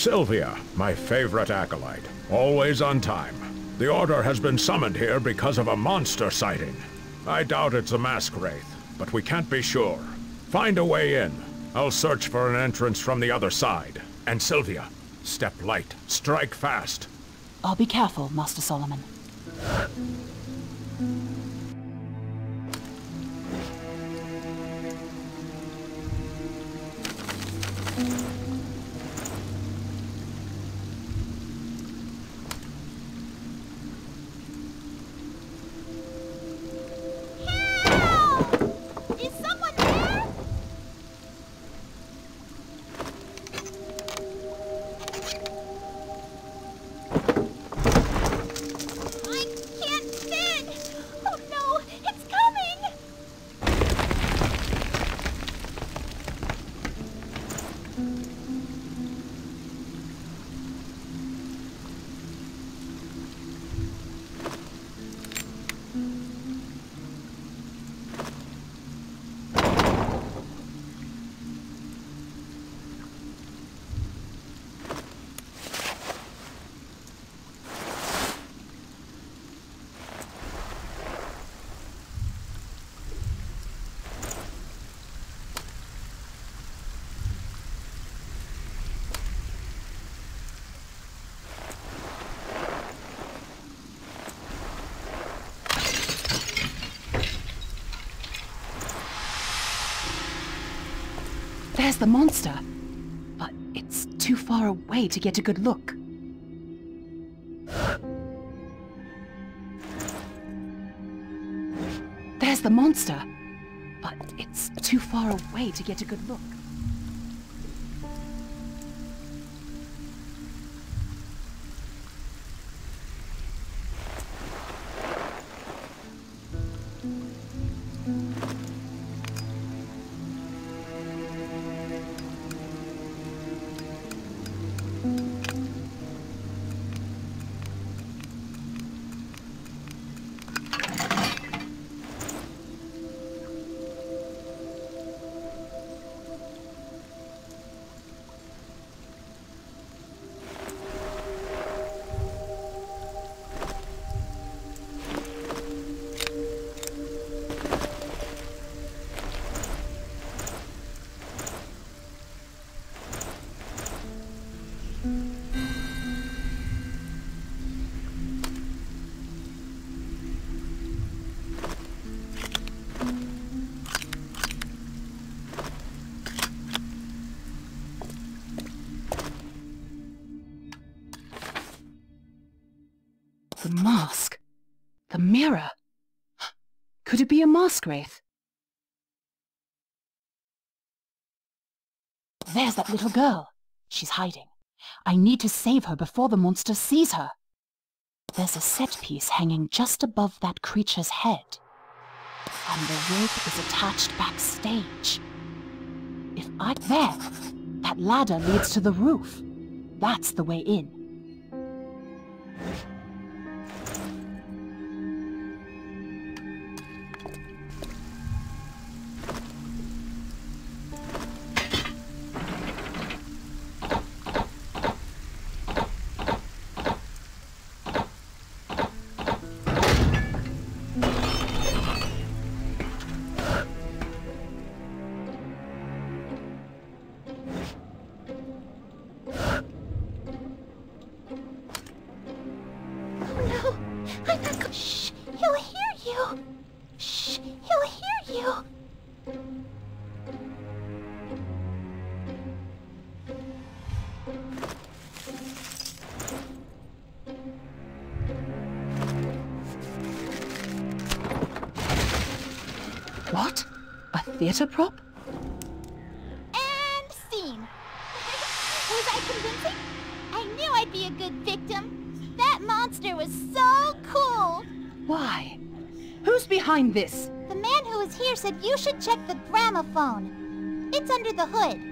Sylvia, my favorite acolyte. Always on time. The Order has been summoned here because of a monster sighting. I doubt it's a mask wraith, but we can't be sure. Find a way in. I'll search for an entrance from the other side. And Sylvia, step light, strike fast. I'll be careful, Master Solomon. There's the monster. But it's too far away to get a good look. There's the monster. But it's too far away to get a good look. Be a mask wraith? There's that little girl. She's hiding. I need to save her before the monster sees her. There's a set piece hanging just above that creature's head. And the rope is attached backstage. If I... There! That ladder leads to the roof. That's the way in. A theater prop? And scene! was I convincing? I knew I'd be a good victim! That monster was so cool! Why? Who's behind this? The man who was here said you should check the gramophone. It's under the hood.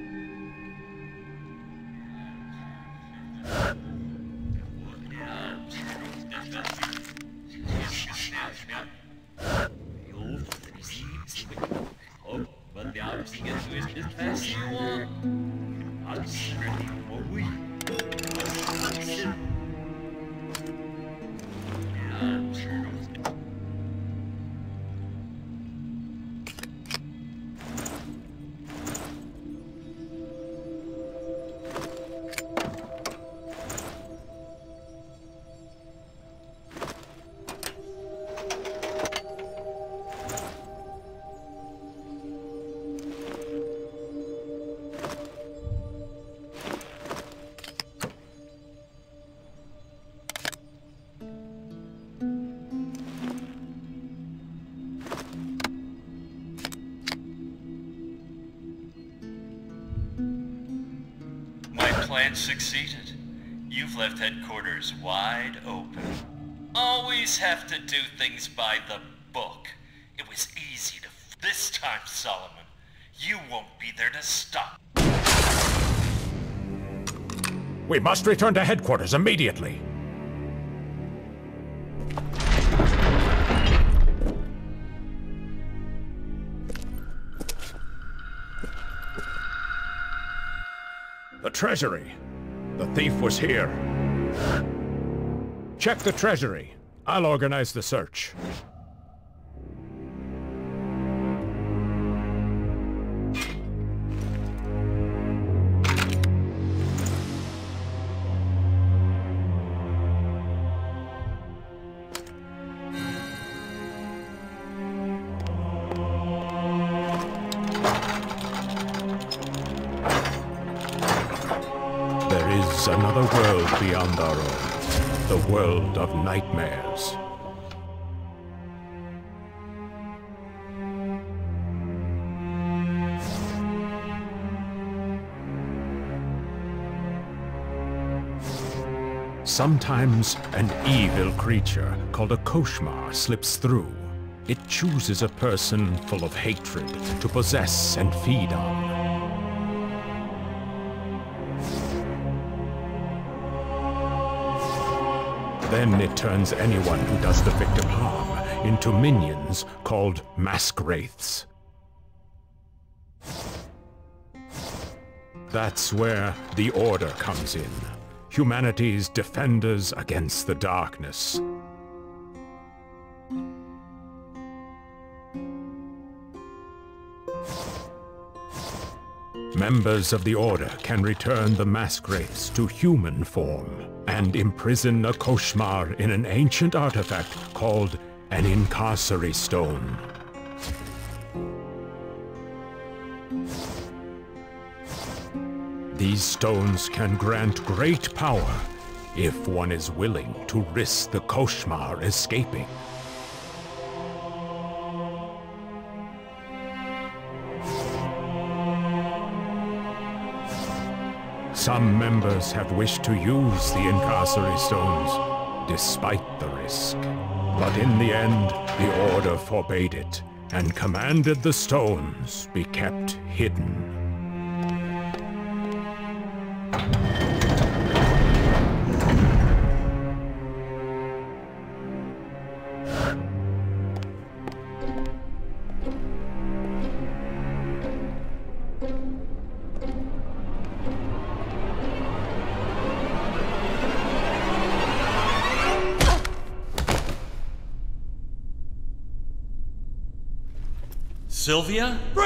Succeeded. You've left headquarters wide open. Always have to do things by the book. It was easy to... This time, Solomon, you won't be there to stop. We must return to headquarters immediately. The treasury. The thief was here. Check the treasury. I'll organize the search. Sometimes an evil creature called a Koshmar slips through. It chooses a person full of hatred to possess and feed on. Then it turns anyone who does the victim harm into minions called mask wraiths. That's where the Order comes in. Humanity's defenders against the darkness. Members of the Order can return the mask wraiths to human form and imprison a Koshmar in an ancient artifact called an Incarcery Stone. These stones can grant great power if one is willing to risk the Koshmar escaping. Some members have wished to use the Incarcery Stones, despite the risk. But in the end, the Order forbade it, and commanded the stones be kept hidden.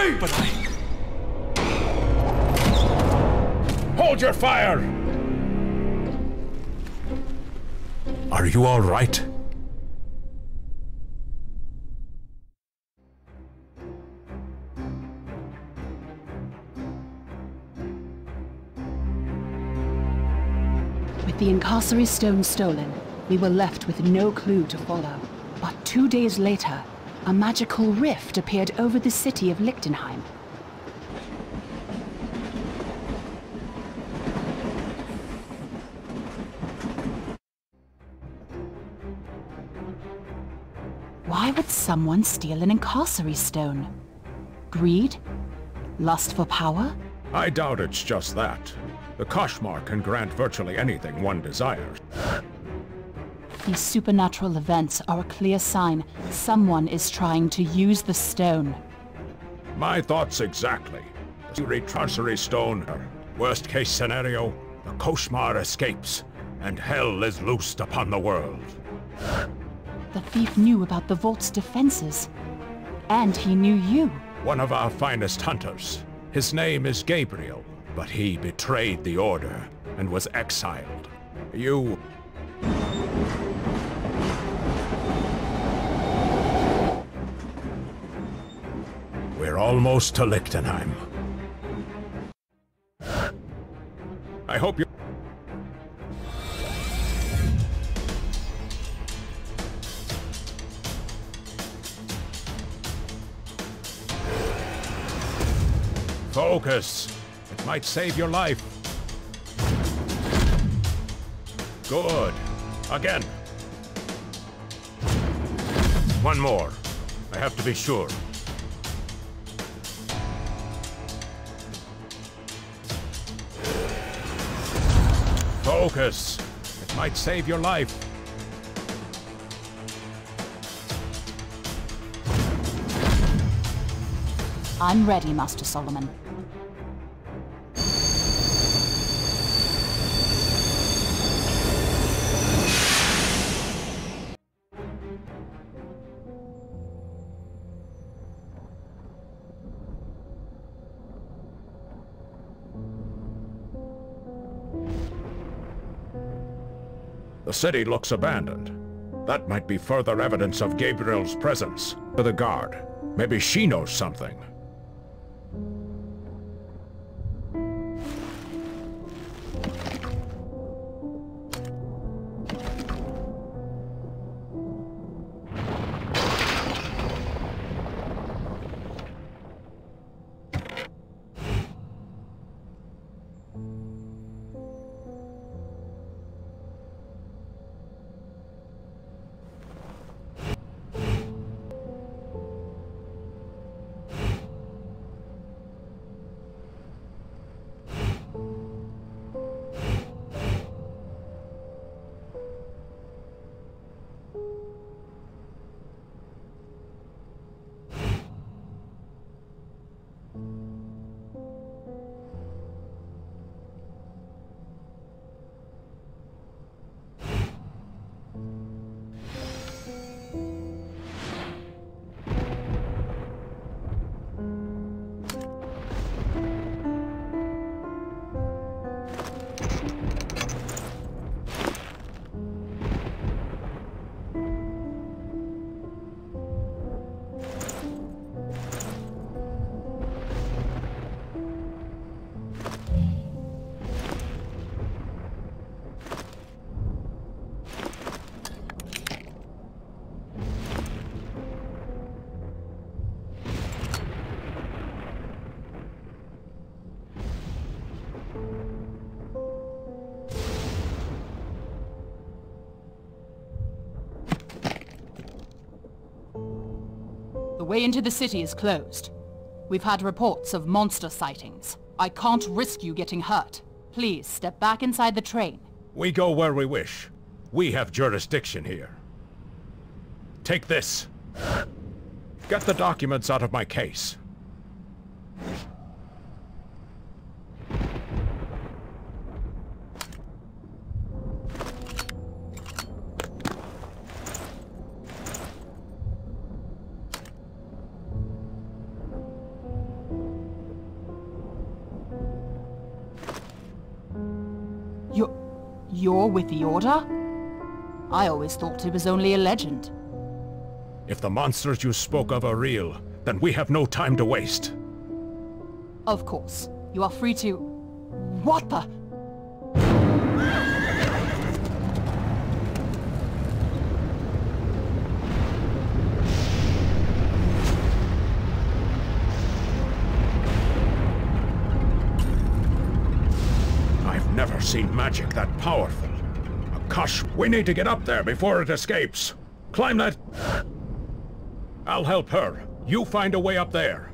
Sylvia? But I... Hold your fire! Are you all right? With the Incarcery Stone stolen, we were left with no clue to follow. But two days later, a magical rift appeared over the city of Lichtenheim. Why would someone steal an Incarcery Stone? Greed? Lust for power? I doubt it's just that. The Koshmar can grant virtually anything one desires. These supernatural events are a clear sign someone is trying to use the stone. My thoughts exactly. Read Chancery Stone. Worst case scenario, the Koshmar escapes, and hell is loosed upon the world. The thief knew about the vault's defenses. And he knew you. One of our finest hunters. His name is Gabriel, but he betrayed the Order and was exiled. You... almost to Lichtenheim. I hope you... Focus. It might save your life. Good. Again. One more. I have to be sure. Focus. It might save your life. I'm ready, Master Solomon. City looks abandoned. That might be further evidence of Gabriel's presence. To the guard. Maybe she knows something. Way into the city is closed. We've had reports of monster sightings. I can't risk you getting hurt. Please, step back inside the train. We go where we wish. We have jurisdiction here. Take this. Get the documents out of my case. I always thought it was only a legend. If the monsters you spoke of are real, then we have no time to waste. Of course. You are free to... What the... I've never seen magic that powerful. Akash, we need to get up there before it escapes. Climb that... I'll help her. You find a way up there.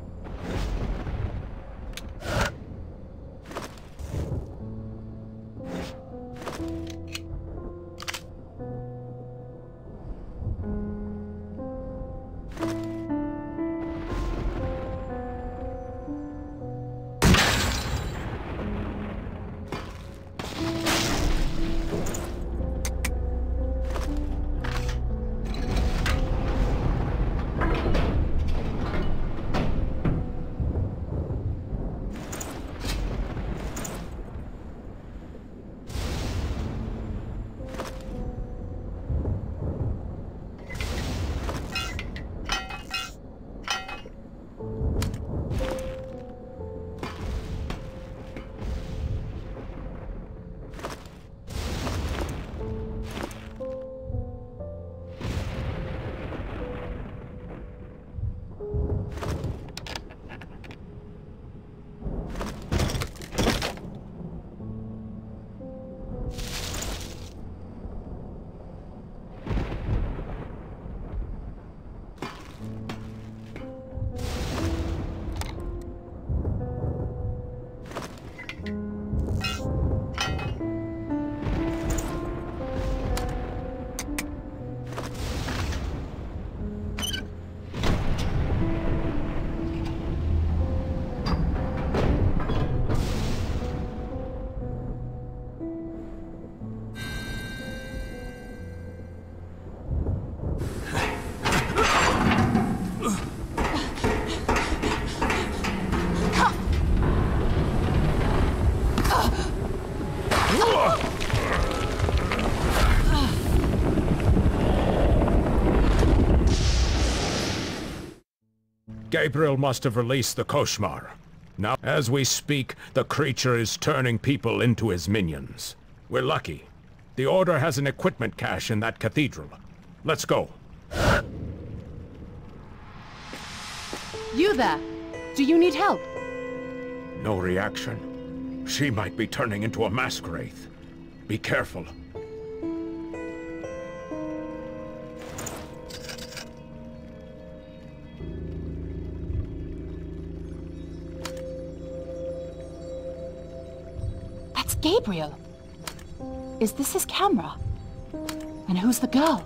Gabriel must have released the Koshmar. Now, as we speak, the creature is turning people into his minions. We're lucky. The Order has an equipment cache in that cathedral. Let's go. You there! Do you need help? No reaction. She might be turning into a mask wraith. Be careful. Gabriel. Is this his camera? And who's the girl?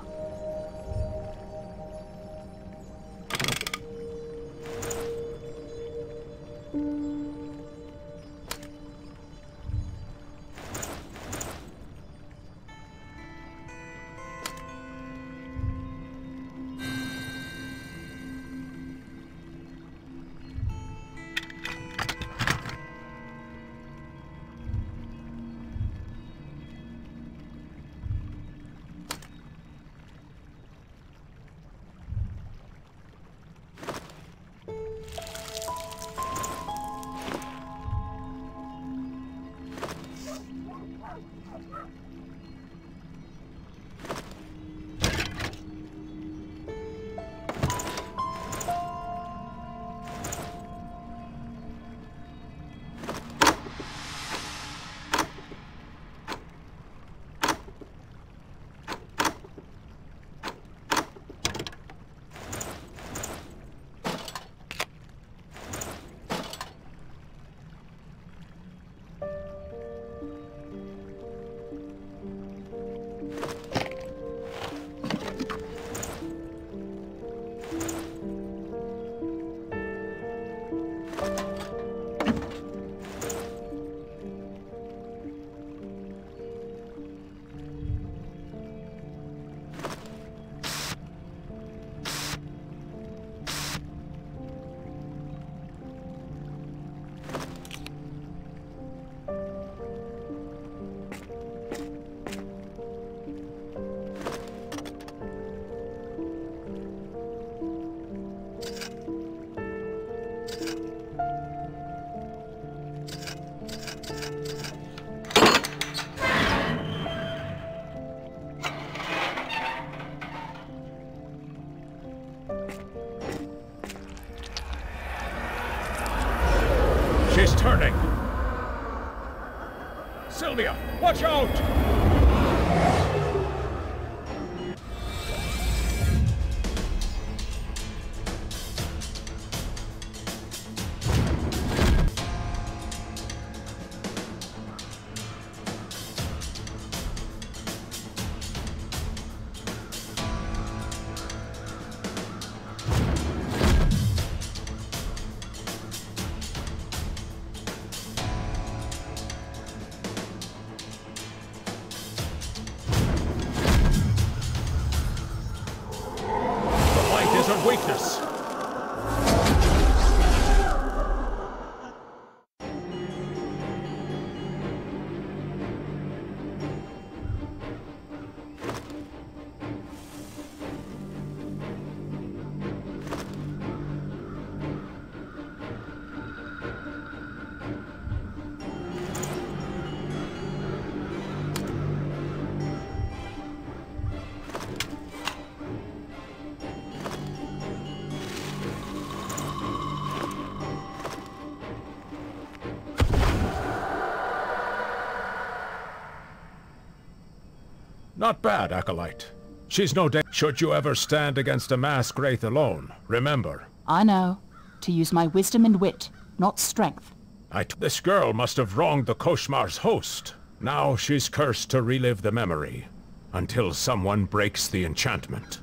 Not bad, Acolyte. She's no danger. Should you ever stand against a mask wraith alone, remember, I know. To use my wisdom and wit, not strength. I t- this girl must have wronged the Koshmar's host. Now she's cursed to relive the memory. Until someone breaks the enchantment.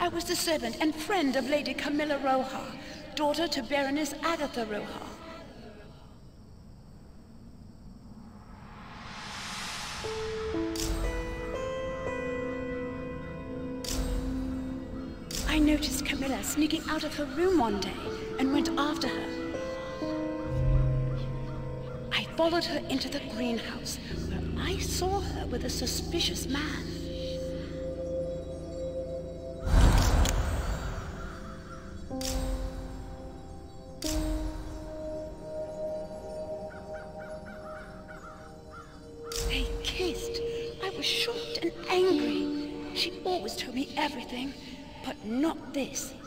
I was the servant and friend of Lady Camilla Roja, daughter to Baroness Agatha Roja. I noticed Camilla sneaking out of her room one day and went after her. I followed her into the greenhouse, where I saw her with a suspicious man. Not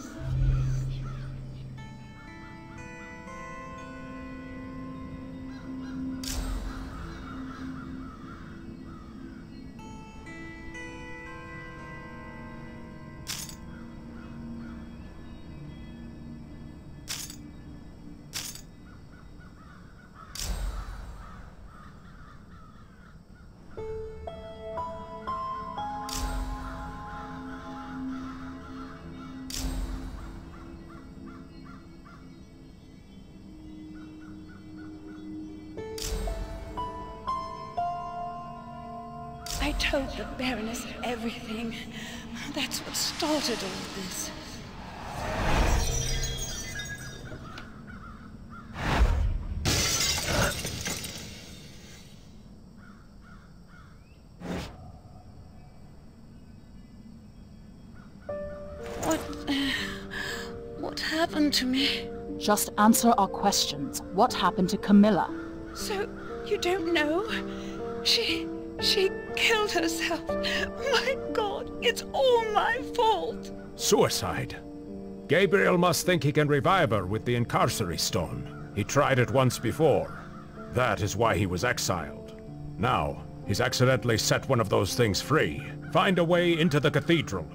told the Baroness everything. That's what started all of this. What... Uh, what happened to me? Just answer our questions. What happened to Camilla? So, you don't know? She... she killed herself. My god, it's all my fault. Suicide. Gabriel must think he can revive her with the Incarcery Stone. He tried it once before. That is why he was exiled. Now, he's accidentally set one of those things free. Find a way into the cathedral.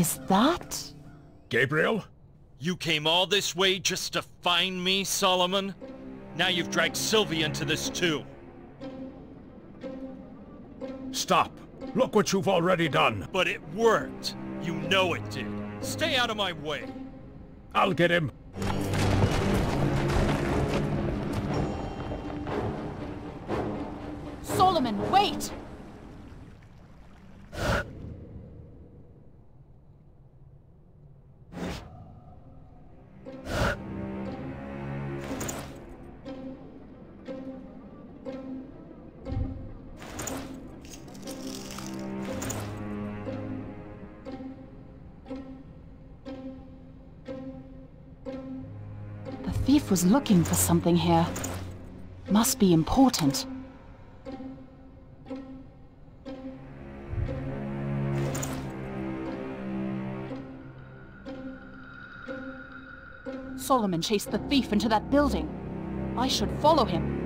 Is that... Gabriel? You came all this way just to find me, Solomon? Now you've dragged Sylvie into this too. Stop. Look what you've already done. But it worked. You know it did. Stay out of my way. I'll get him. Was looking for something here. Must be important. Solomon chased the thief into that building. I should follow him.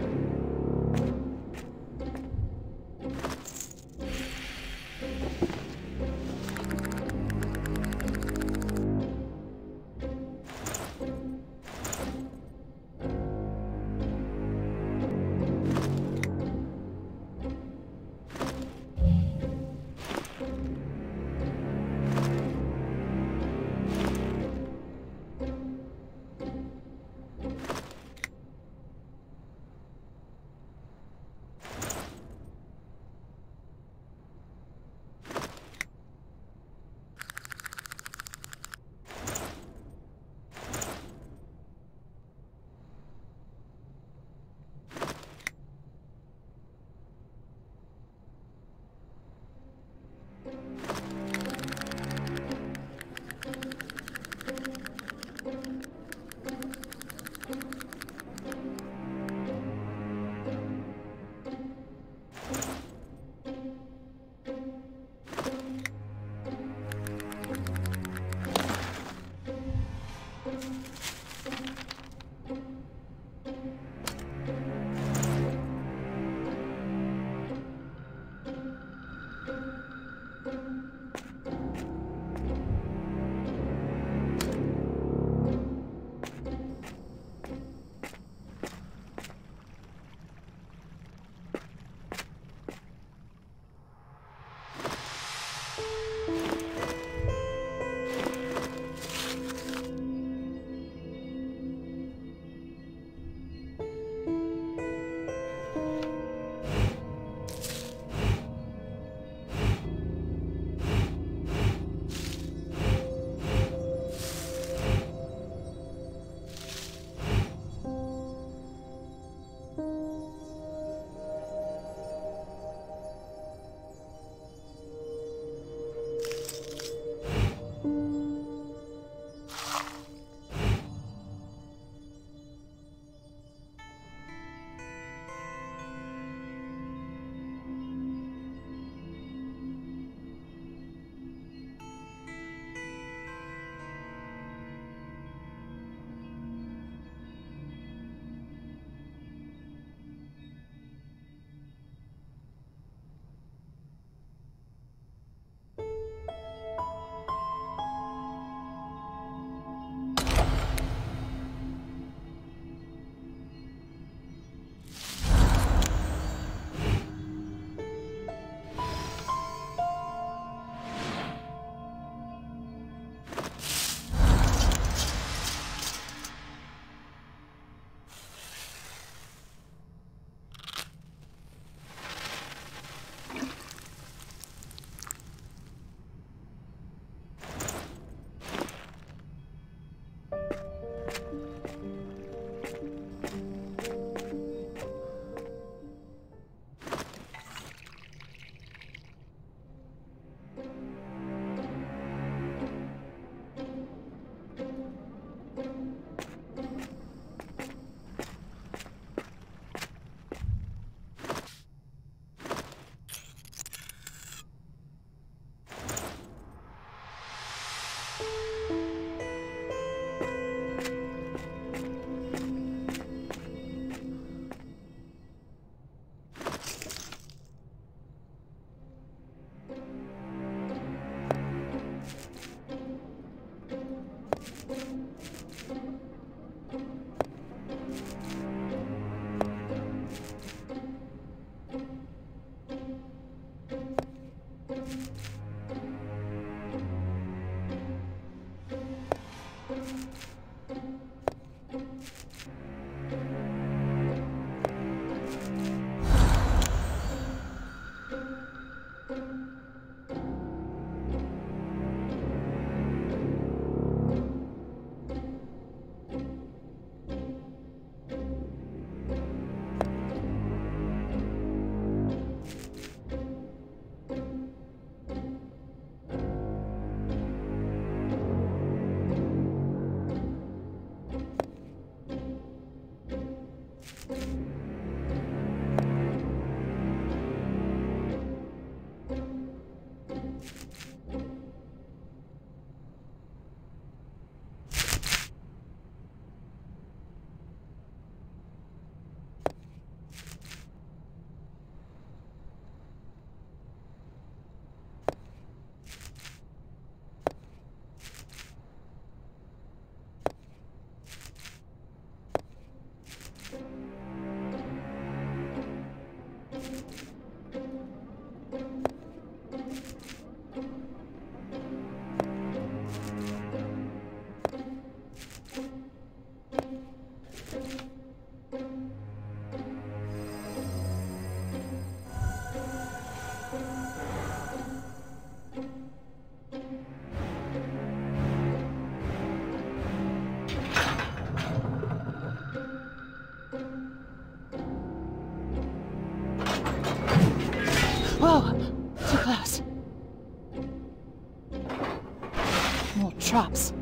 Traps.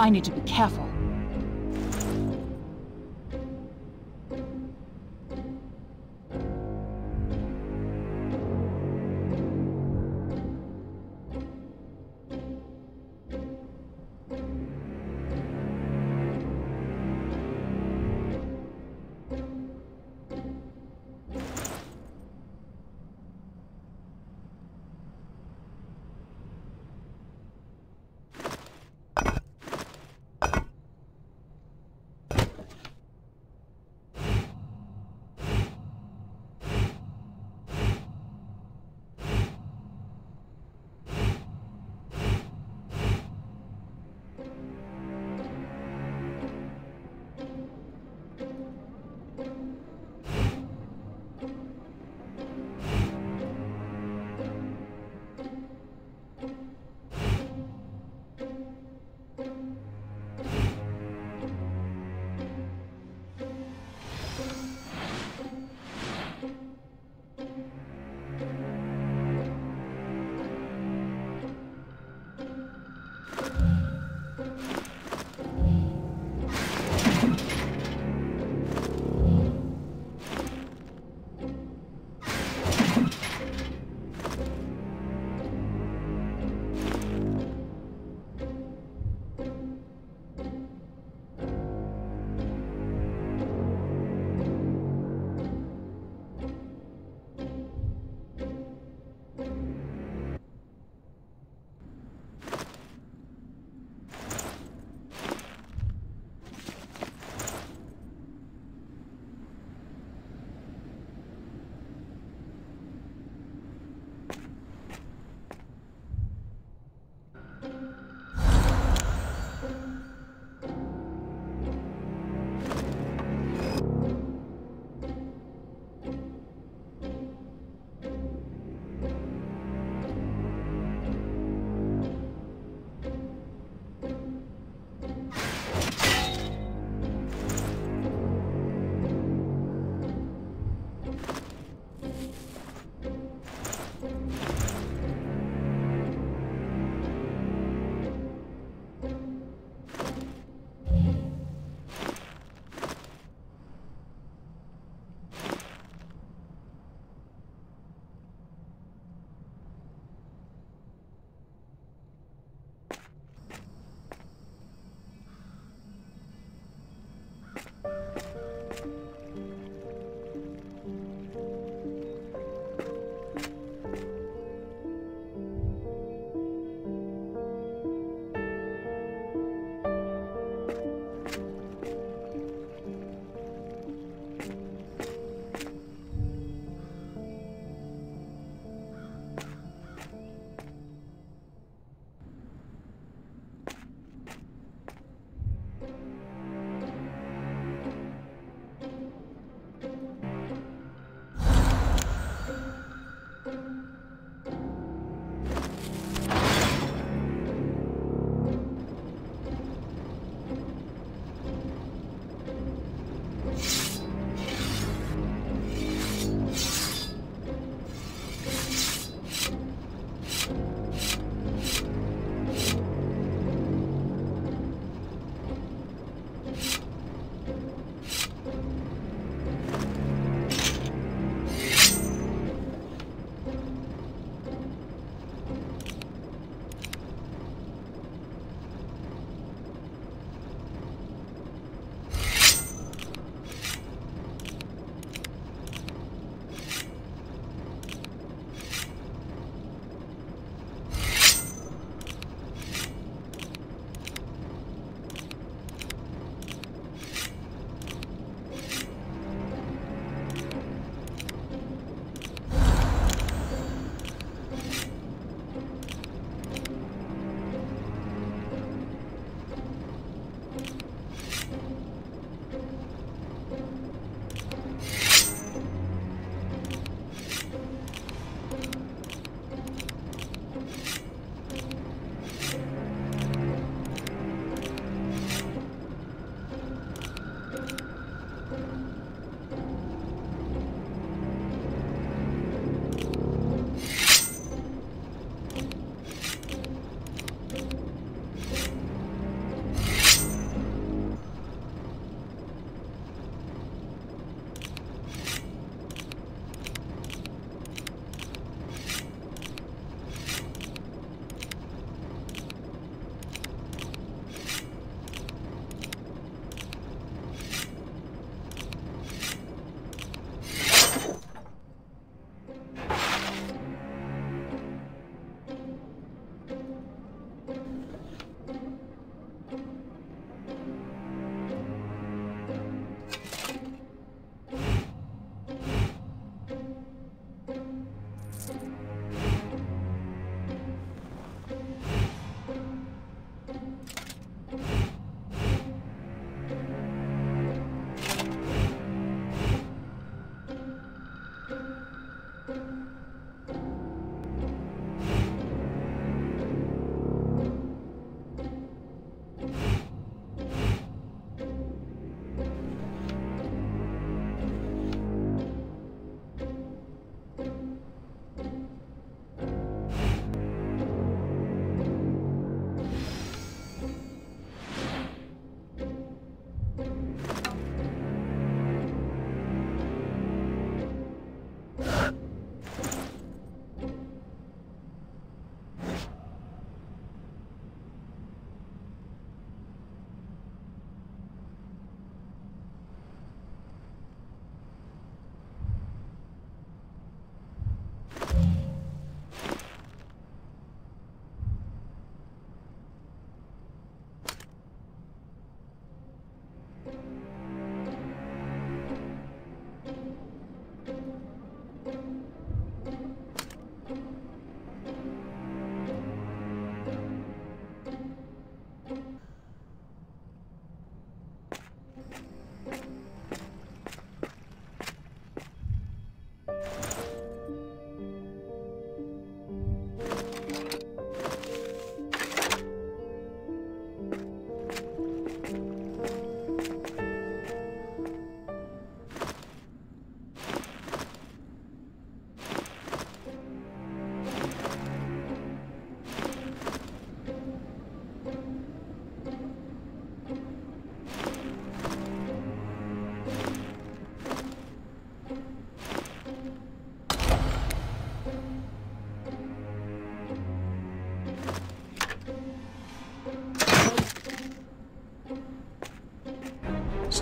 I need to be careful.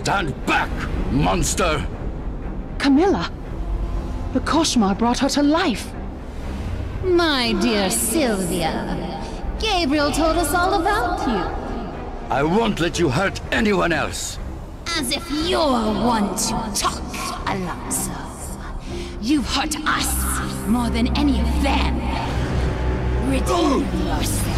Stand back, monster! Camilla! The Koshmar brought her to life! My dear Sylvia, Gabriel told us all about you. I won't let you hurt anyone else. As if you're one to talk, Alonso. You've hurt us more than any of them. Redeem yourself.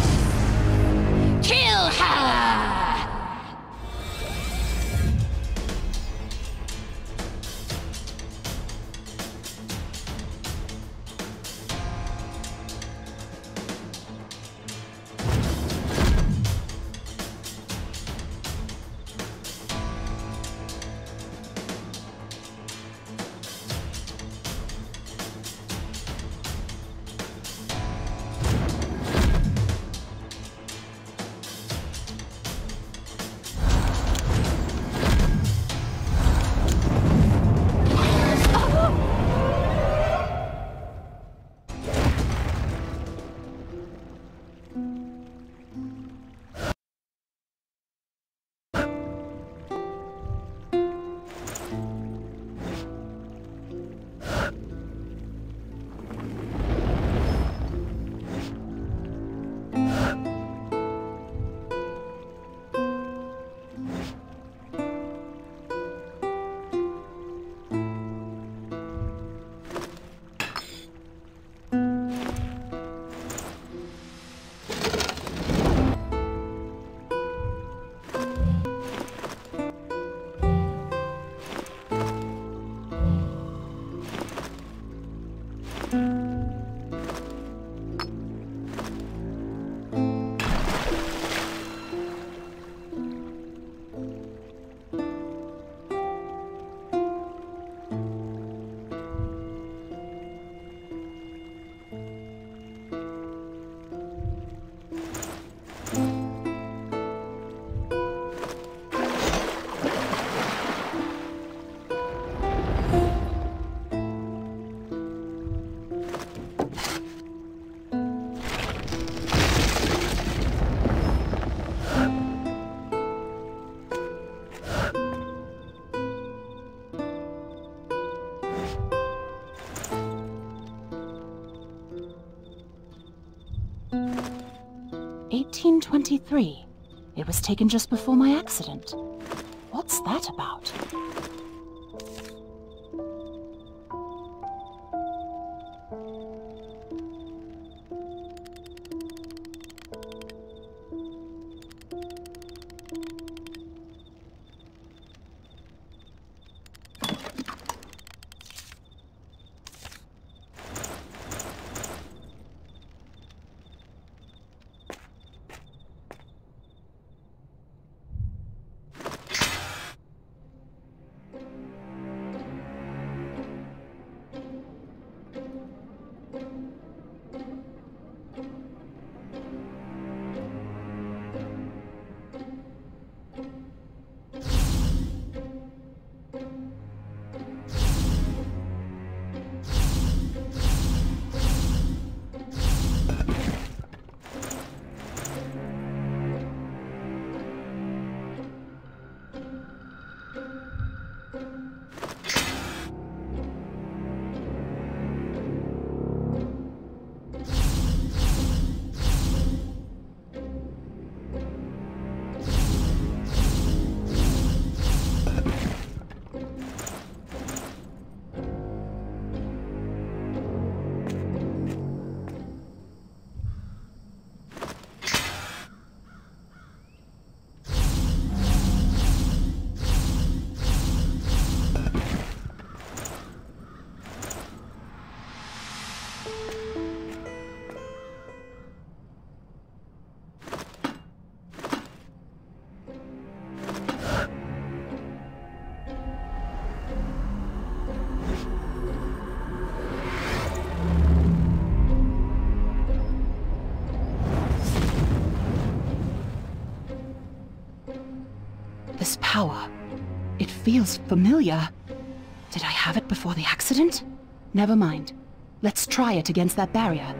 It was taken just before my accident. What's that about? Feels familiar. Did I have it before the accident? Never mind. Let's try it against that barrier.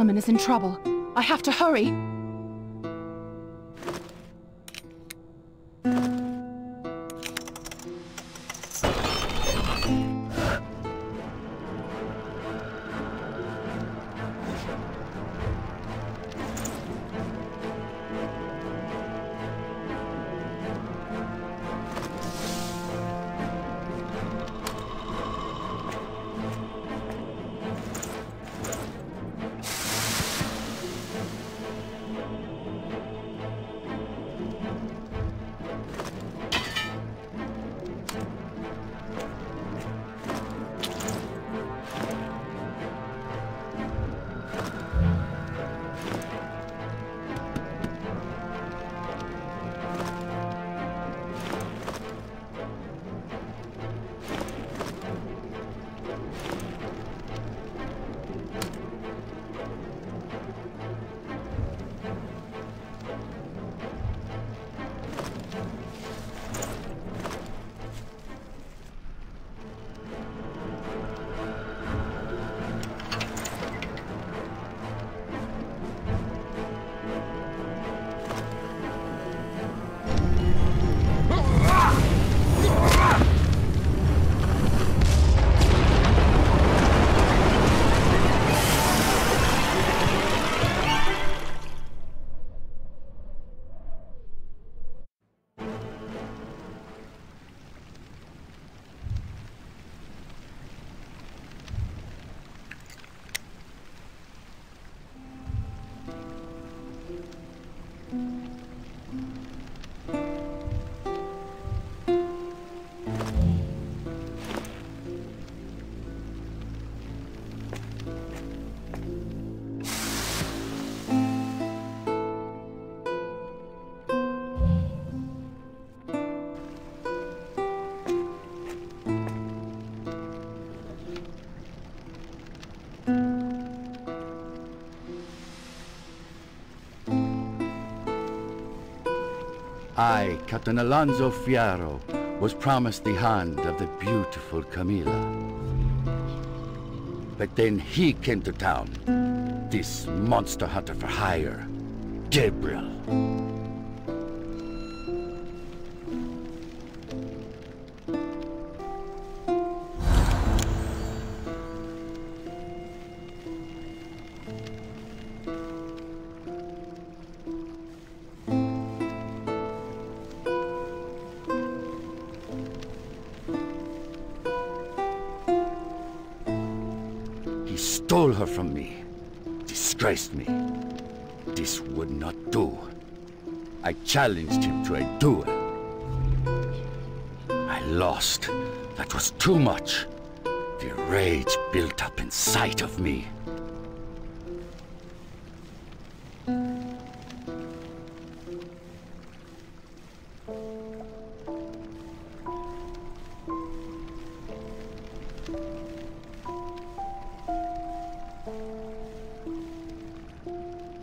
Solomon is in trouble. I have to hurry. I, Captain Alonso Fierro, was promised the hand of the beautiful Camila. But then he came to town. This monster hunter for hire, Gabriel. Challenged him to a duel. I lost. That was too much. The rage built up inside of me.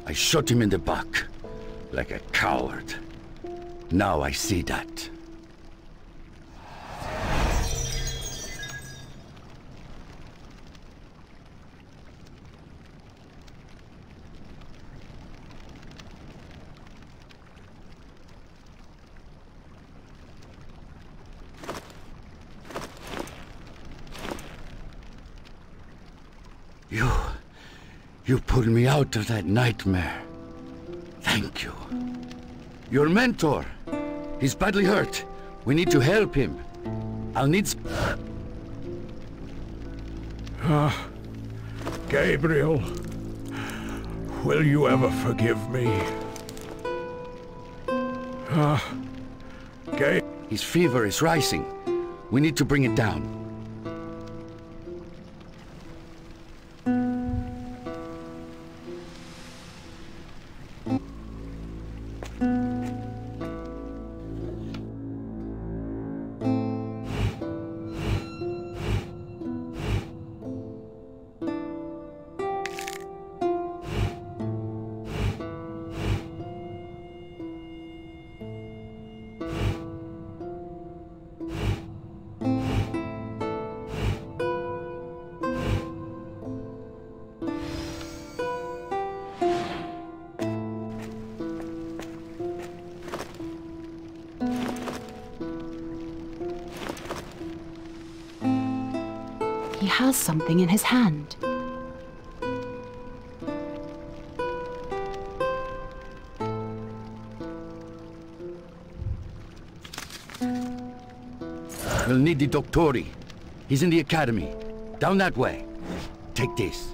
I shot him in the back, like a coward. Now I see that. You... You pulled me out of that nightmare. Thank you. Your mentor. He's badly hurt. We need to help him. I'll need... sp- Gabriel, will you ever forgive me? Ah, Ga- His fever is rising. We need to bring it down. Doctori. He's in the academy. Down that way. Take this.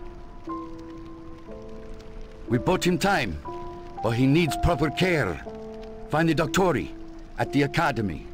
We bought him time, but he needs proper care. Find the Doctori at the academy.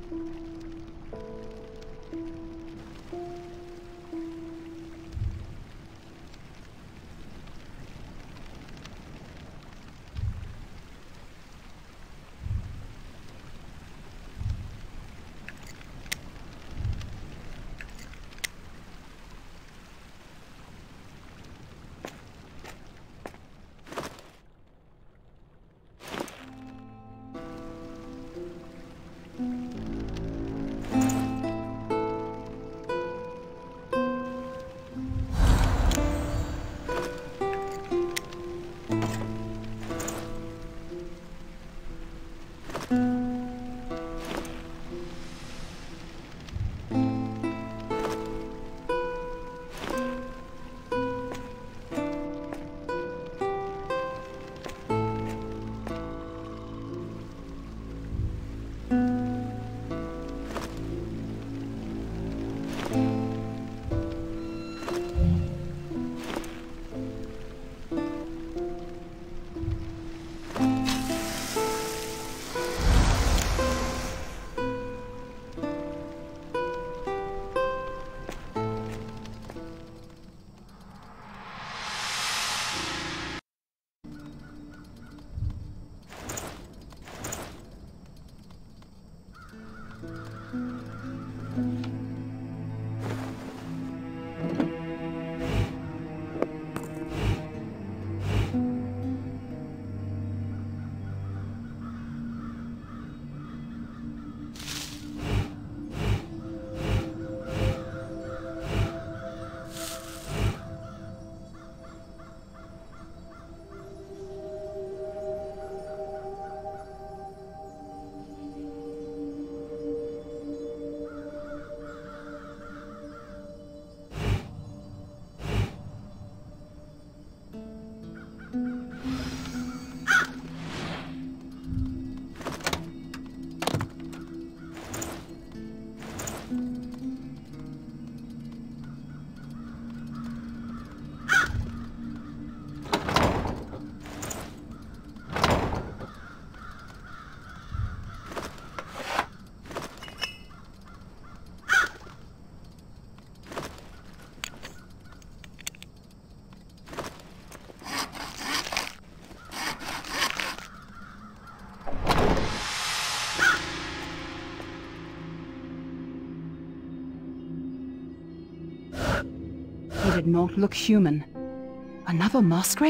Did not look human. Another mask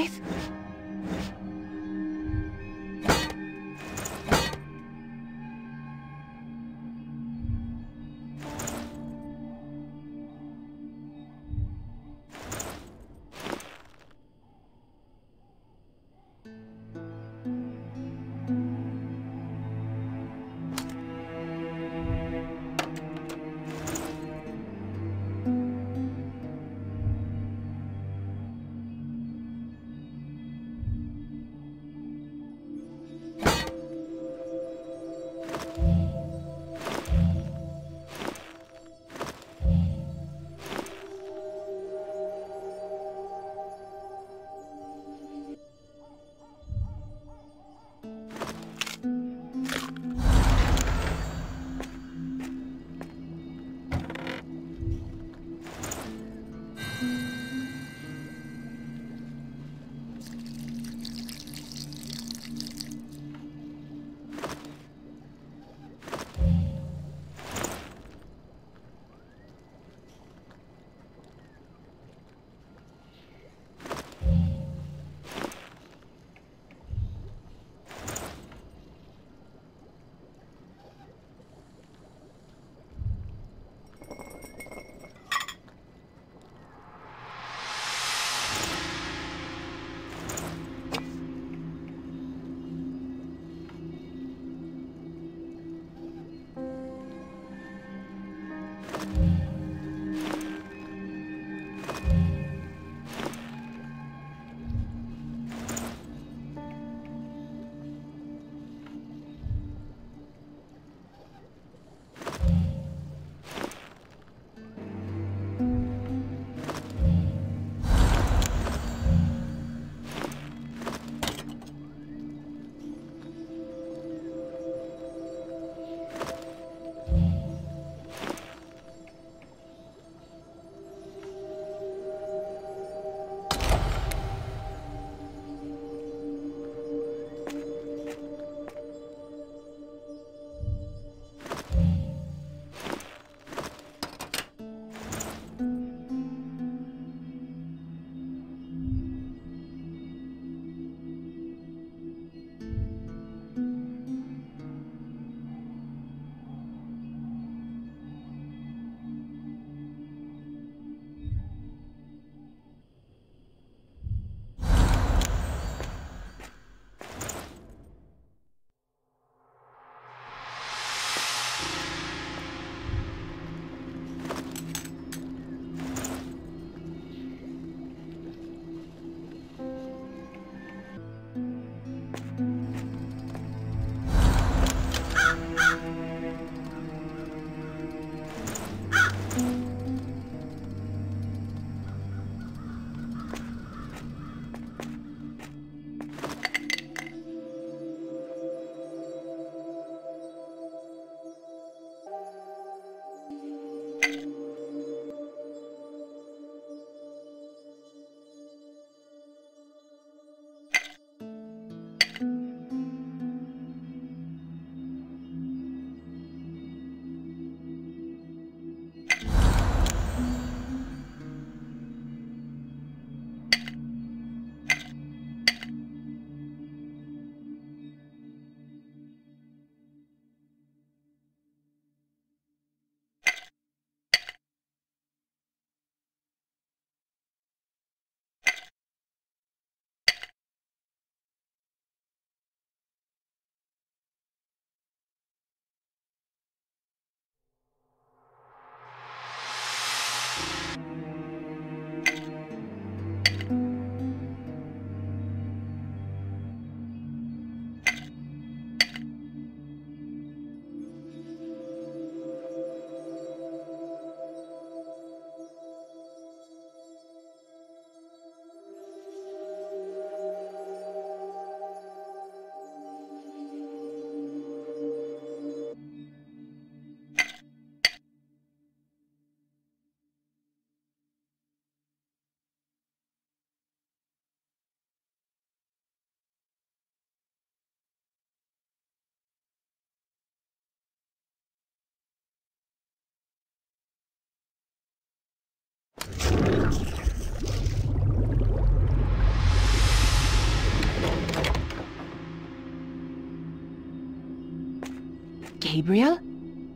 Gabriel?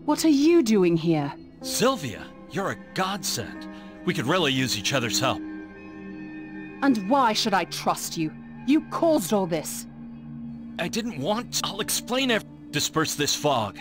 What are you doing here? Sylvia, you're a godsend. We could really use each other's help. And why should I trust you? You caused all this. I didn't want to. I'll explain everything. Disperse this fog.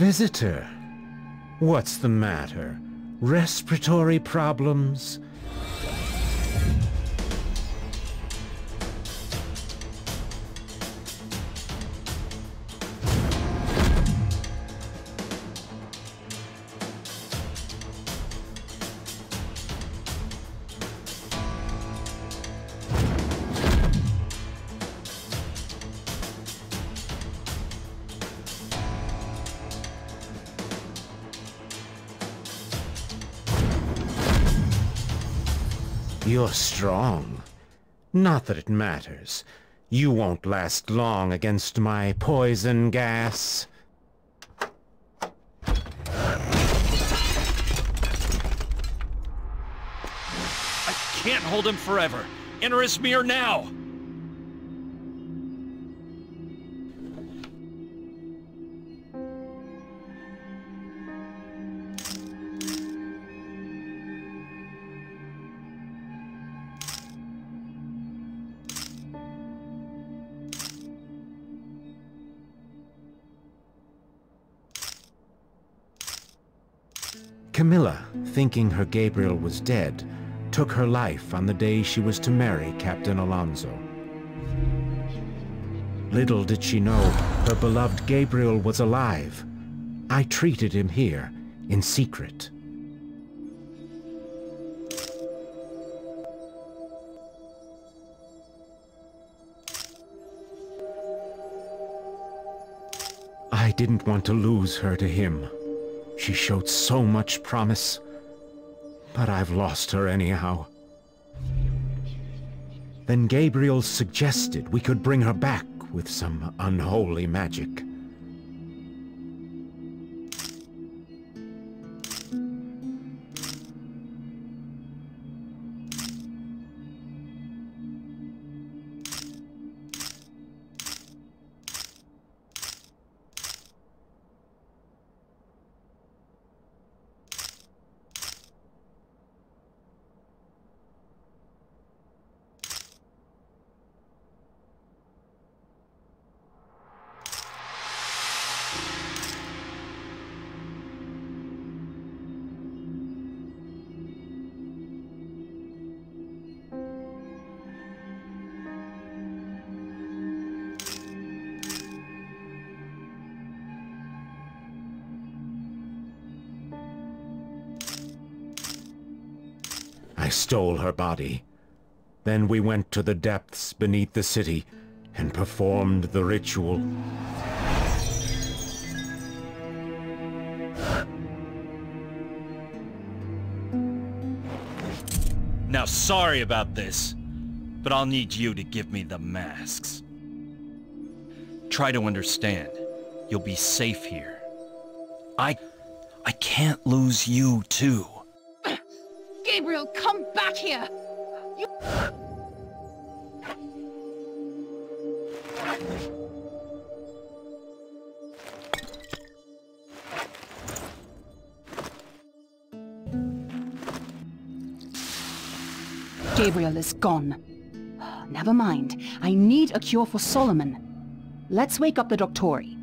Visitor? What's the matter? Respiratory problems? Strong. Not that it matters. You won't last long against my poison gas. I can't hold him forever. Enter his mirror now! Camilla, thinking her Gabriel was dead, took her life on the day she was to marry Captain Alonso. Little did she know, her beloved Gabriel was alive. I treated him here, in secret. I didn't want to lose her to him. She showed so much promise. But I've lost her anyhow. Then Gabriel suggested we could bring her back with some unholy magic. Body. Then we went to the depths beneath the city and performed the ritual. Now, sorry about this, but I'll need you to give me the masks. Try to understand. You'll be safe here. I... I can't lose you, too. Gabriel, come back here! Gabriel is gone. Never mind. I need a cure for Solomon. Let's wake up the Doctori.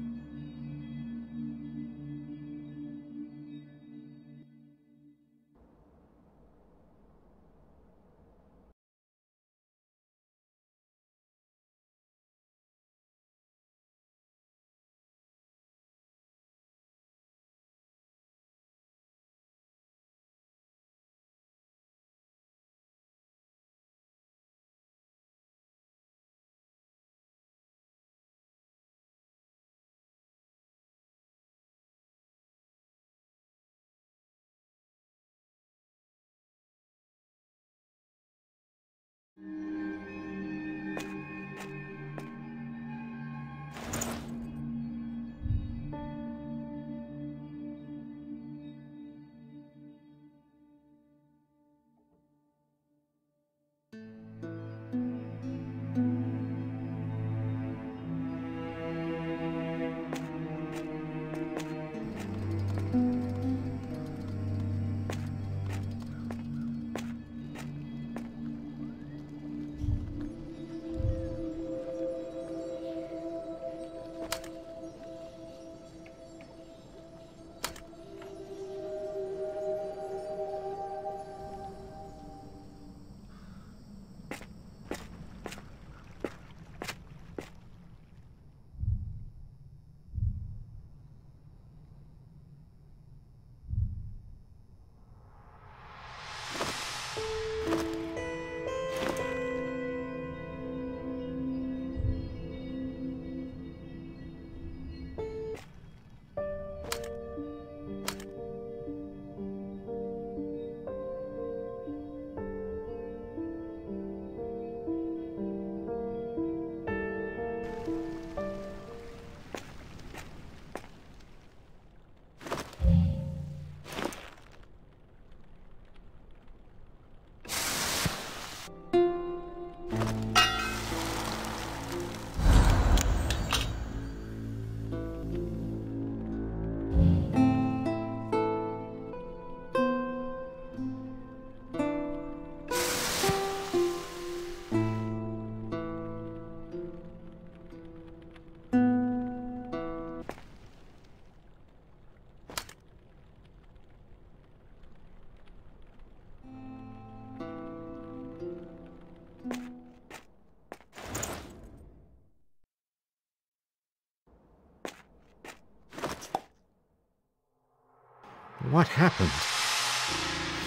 What happened?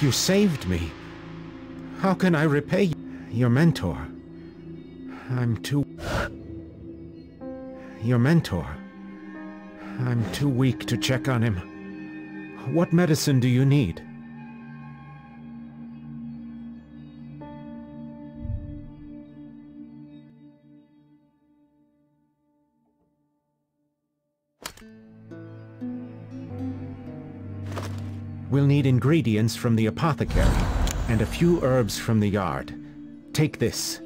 You saved me. How can I repay you your mentor? I'm too... Your mentor. I'm too weak to check on him. What medicine do you need? Need ingredients from the apothecary, and a few herbs from the yard. Take this.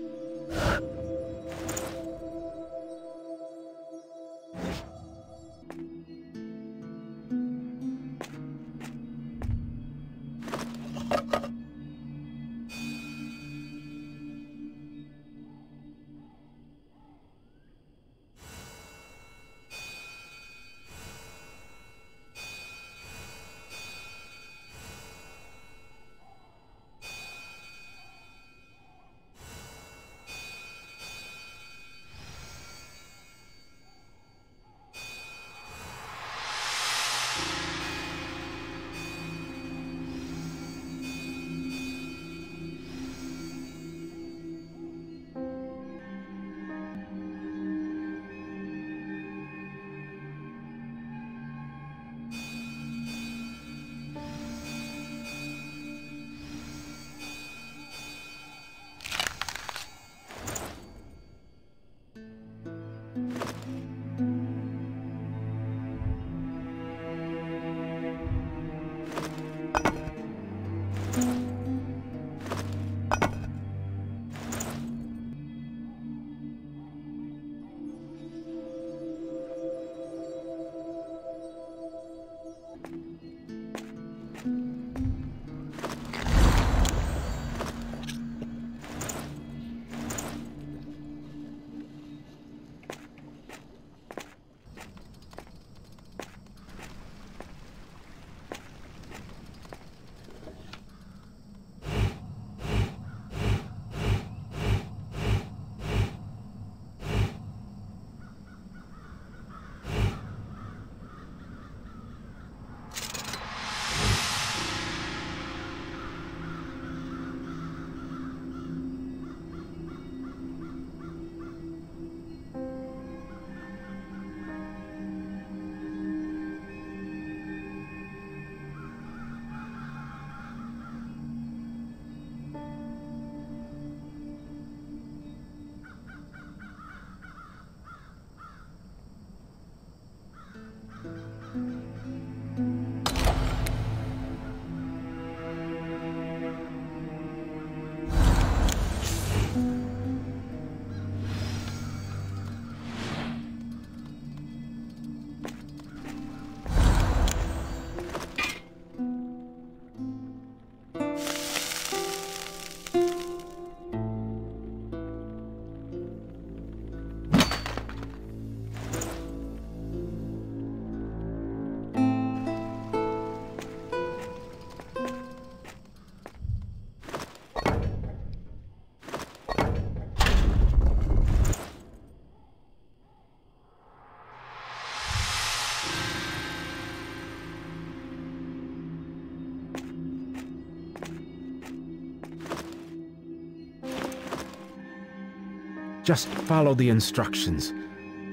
Just follow the instructions.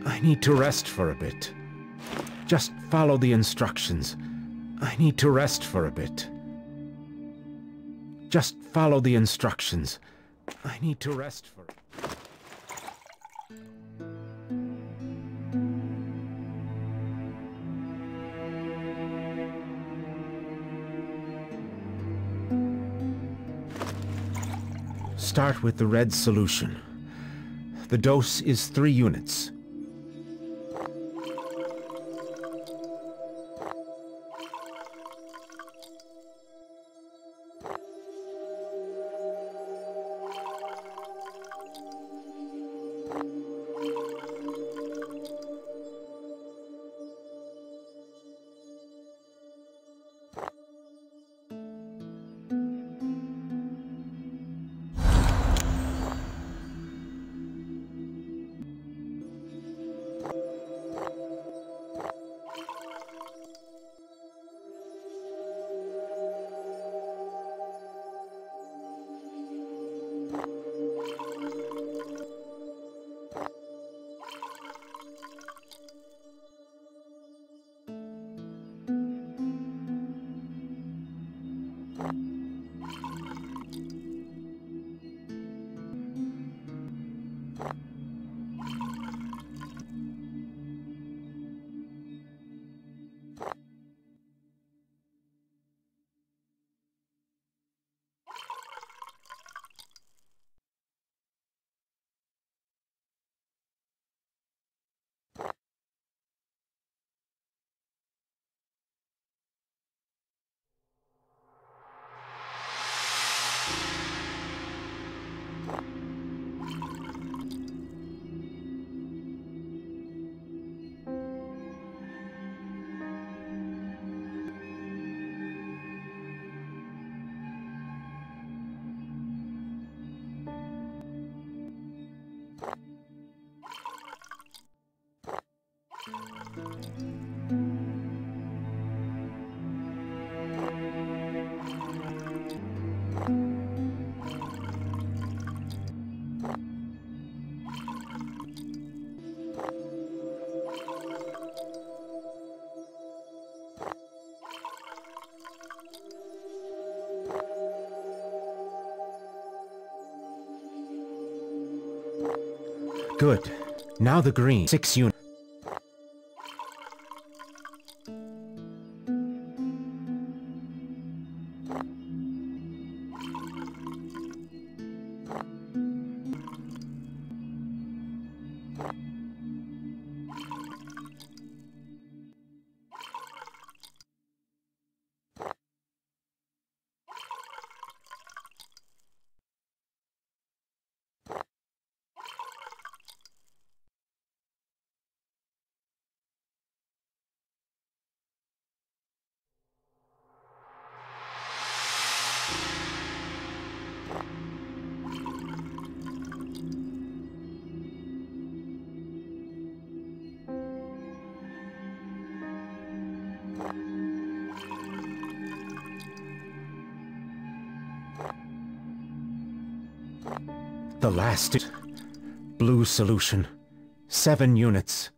I need to rest for a bit. Just follow the instructions. I need to rest for a bit. Just follow the instructions. I need to rest for... Start with the red solution. The dose is three units. Good. Now the green. Six units. Last blue solution. Seven units.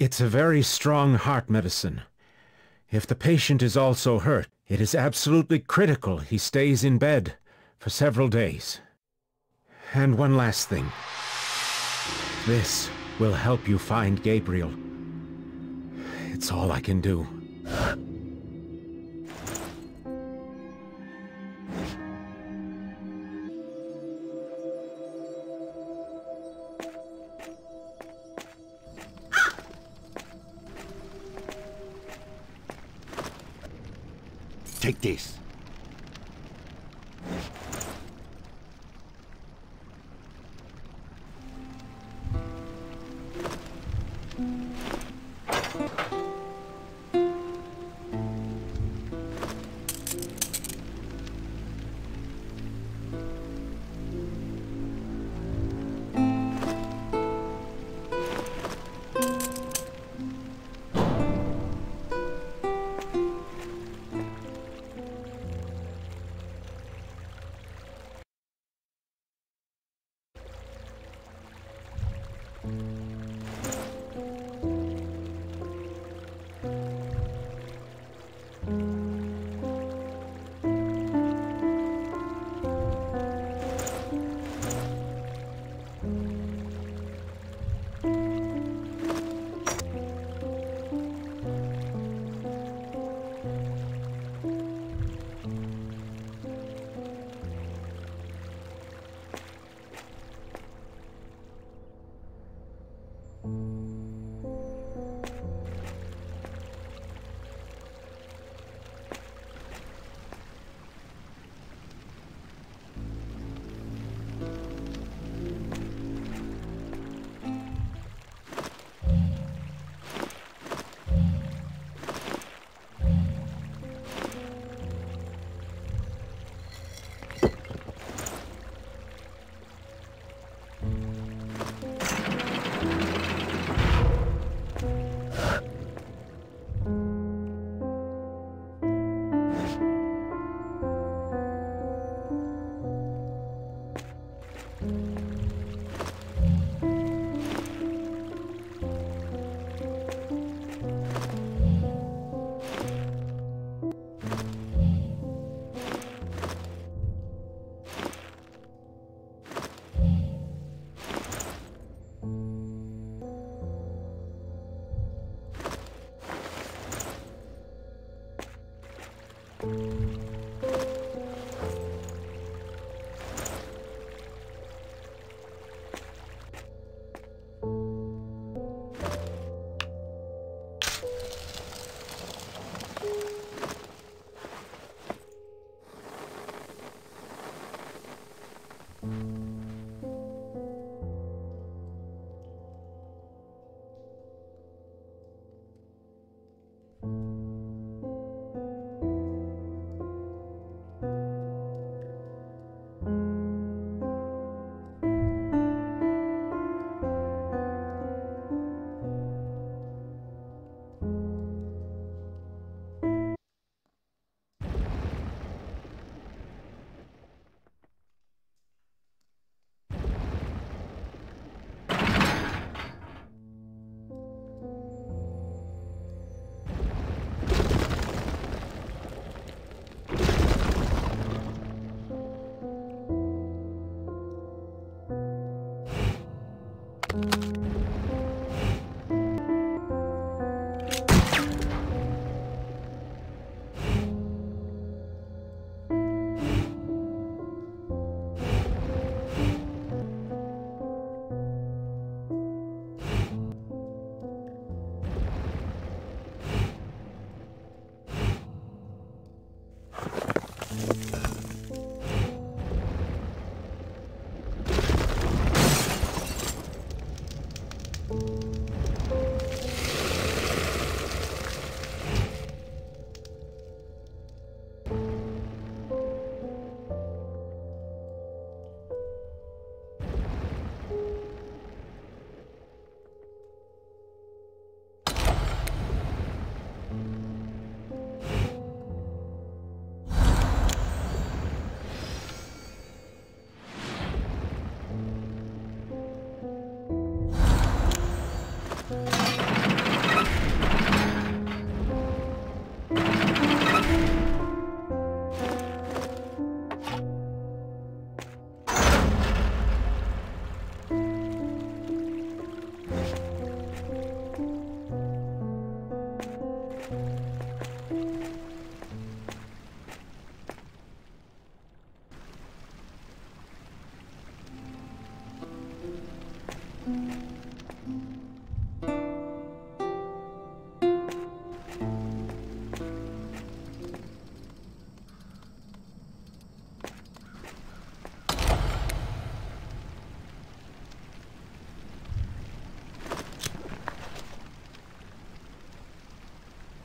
It's a very strong heart medicine. If the patient is also hurt, it is absolutely critical he stays in bed for several days. And one last thing. This will help you find Gabriel. It's all I can do. This.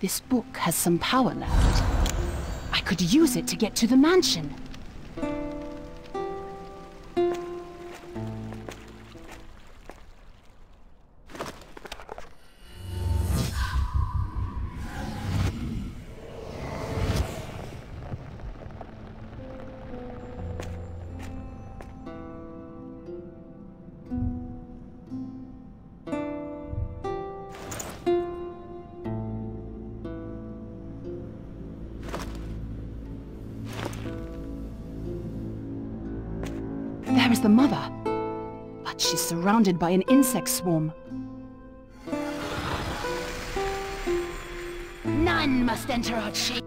This book has some power left. I could use it to get to the mansion. Surrounded by an insect swarm. None must enter our chamber.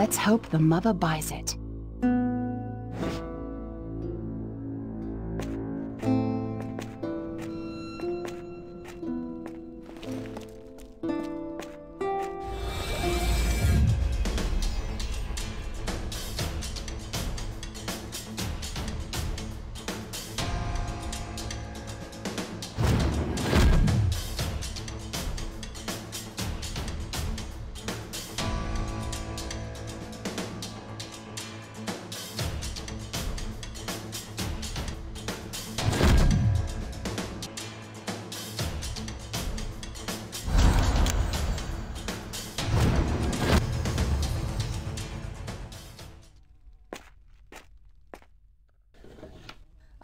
Let's hope the mother buys it.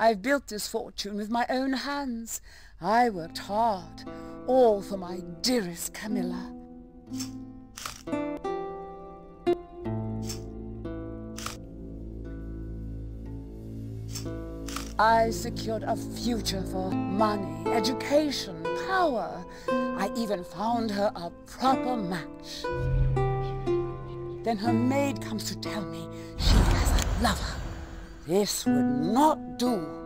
I've built this fortune with my own hands. I worked hard, all for my dearest Camilla. I secured a future for money, education, power. I even found her a proper match. Then her maid comes to tell me she has a lover. This would not do.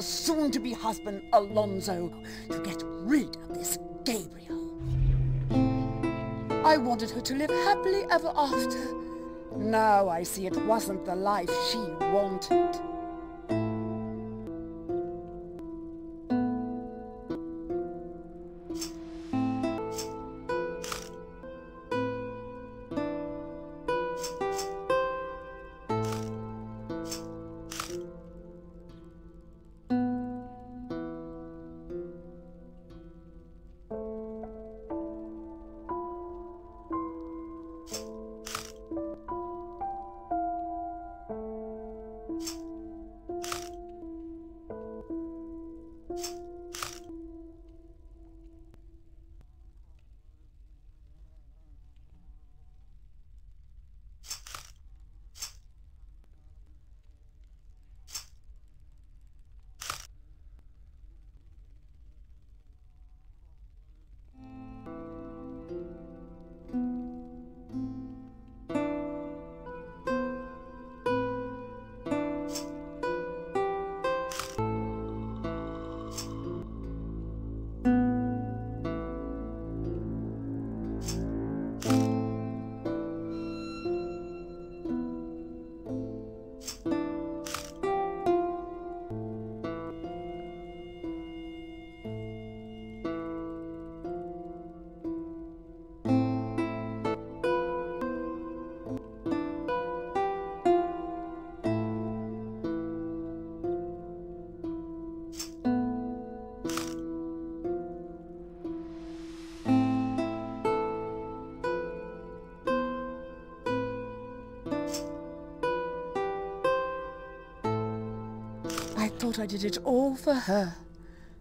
Her soon-to-be husband, Alonso, to get rid of this Gabriel. I wanted her to live happily ever after. Now I see it wasn't the life she wanted. Thought I did it all for her,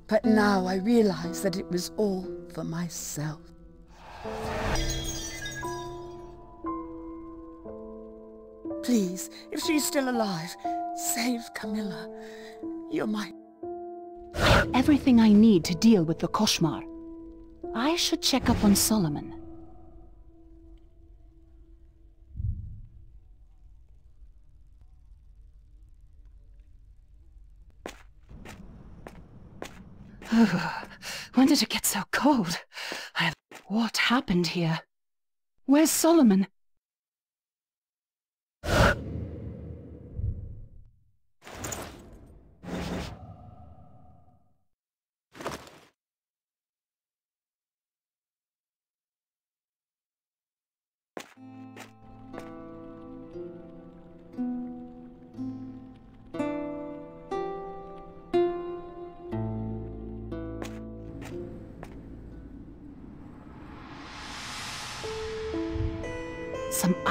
but now I realize that it was all for myself. Please, if she's still alive, save Camilla. You're my... Everything I need to deal with the Koshmar. I should check up on Solomon. When did it get so cold? I... What happened here? Where's Solomon?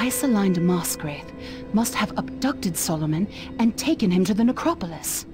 Some ice-aligned mask must have abducted Solomon and taken him to the necropolis.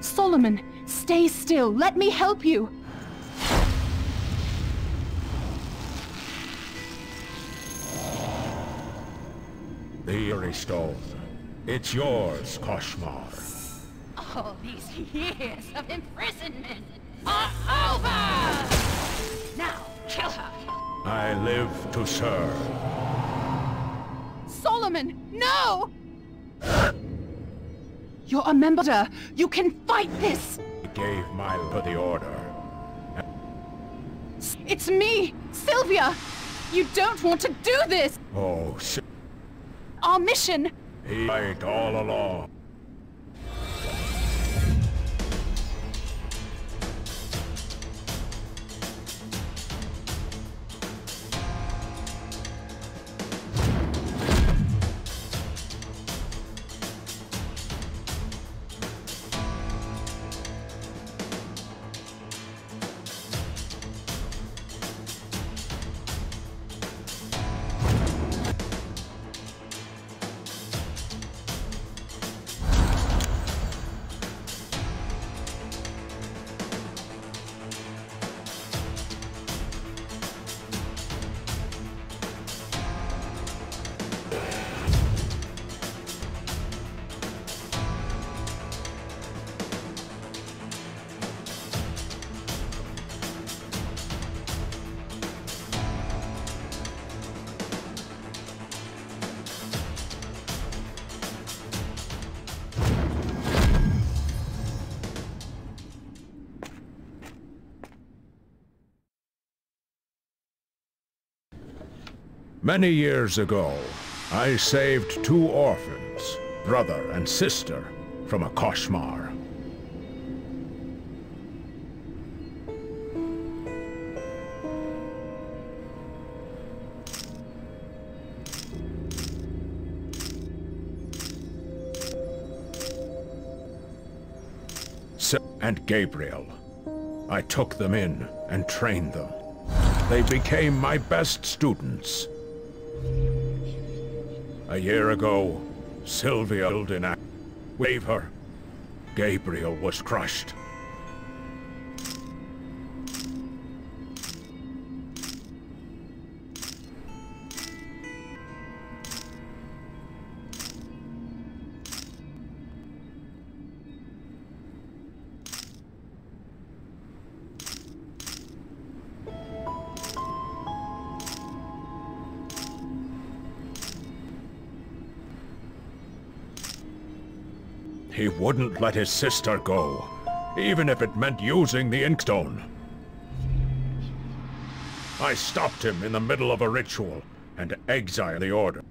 Solomon, stay still. Let me help you. The Eerie Stone. It's yours, Koshmar. All these years of imprisonment are over! Now, kill her! I live to serve. Solomon, no! You're a member. You can fight this. I gave my for the order. It's me, Sylvia. You don't want to do this. Oh, Our mission. he right all along. Many years ago, I saved two orphans, brother and sister, from a koshmar. and Gabriel. I took them in and trained them. They became my best students. A year ago, Sylvia killed in. Wave her. Gabriel was crushed. Let his sister go, even if it meant using the Inkstone. I stopped him in the middle of a ritual and exiled the Order.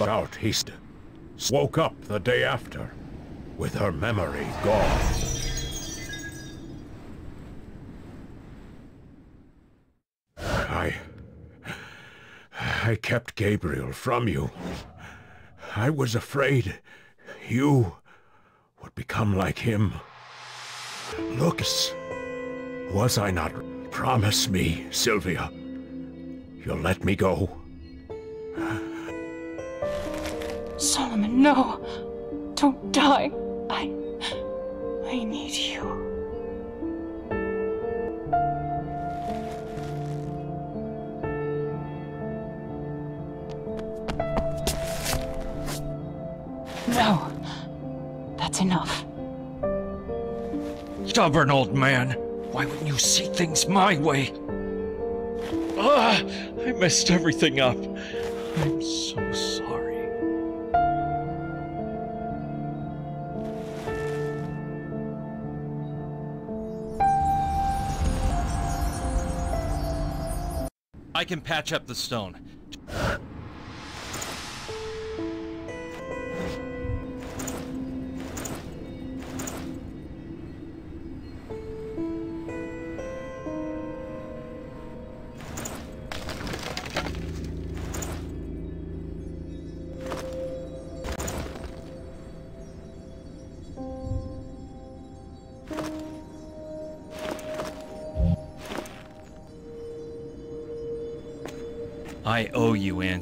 But out he woke up the day after, with her memory gone. I... I kept Gabriel from you. I was afraid you would become like him. Lucas, was I not... Promise me, Sylvia. You'll let me go. No! Don't die! I... I need you. No, that's enough. Stubborn old man. Why wouldn't you see things my way? Ah, I messed everything up. Can patch up the stone.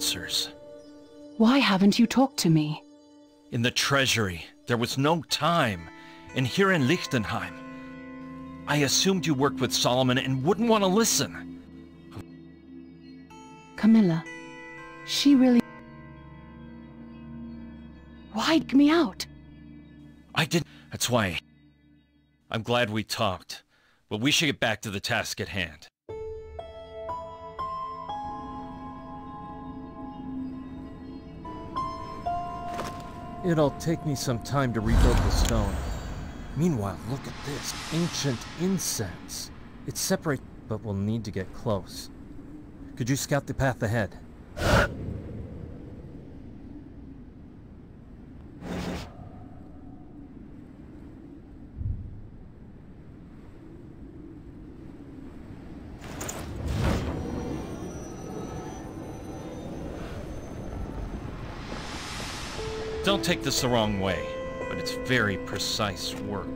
Answers. Why haven't you talked to me? In the treasury, there was no time. And here in Lichtenheim, I assumed you worked with Solomon and wouldn't want to listen. Camilla, she really... Why me out? I didn't. That's why. I'm glad we talked. But we should get back to the task at hand. It'll take me some time to rebuild the stone. Meanwhile, look at this. Ancient incense. It's separate, but we'll need to get close. Could you scout the path ahead? Don't take this the wrong way, but it's very precise work.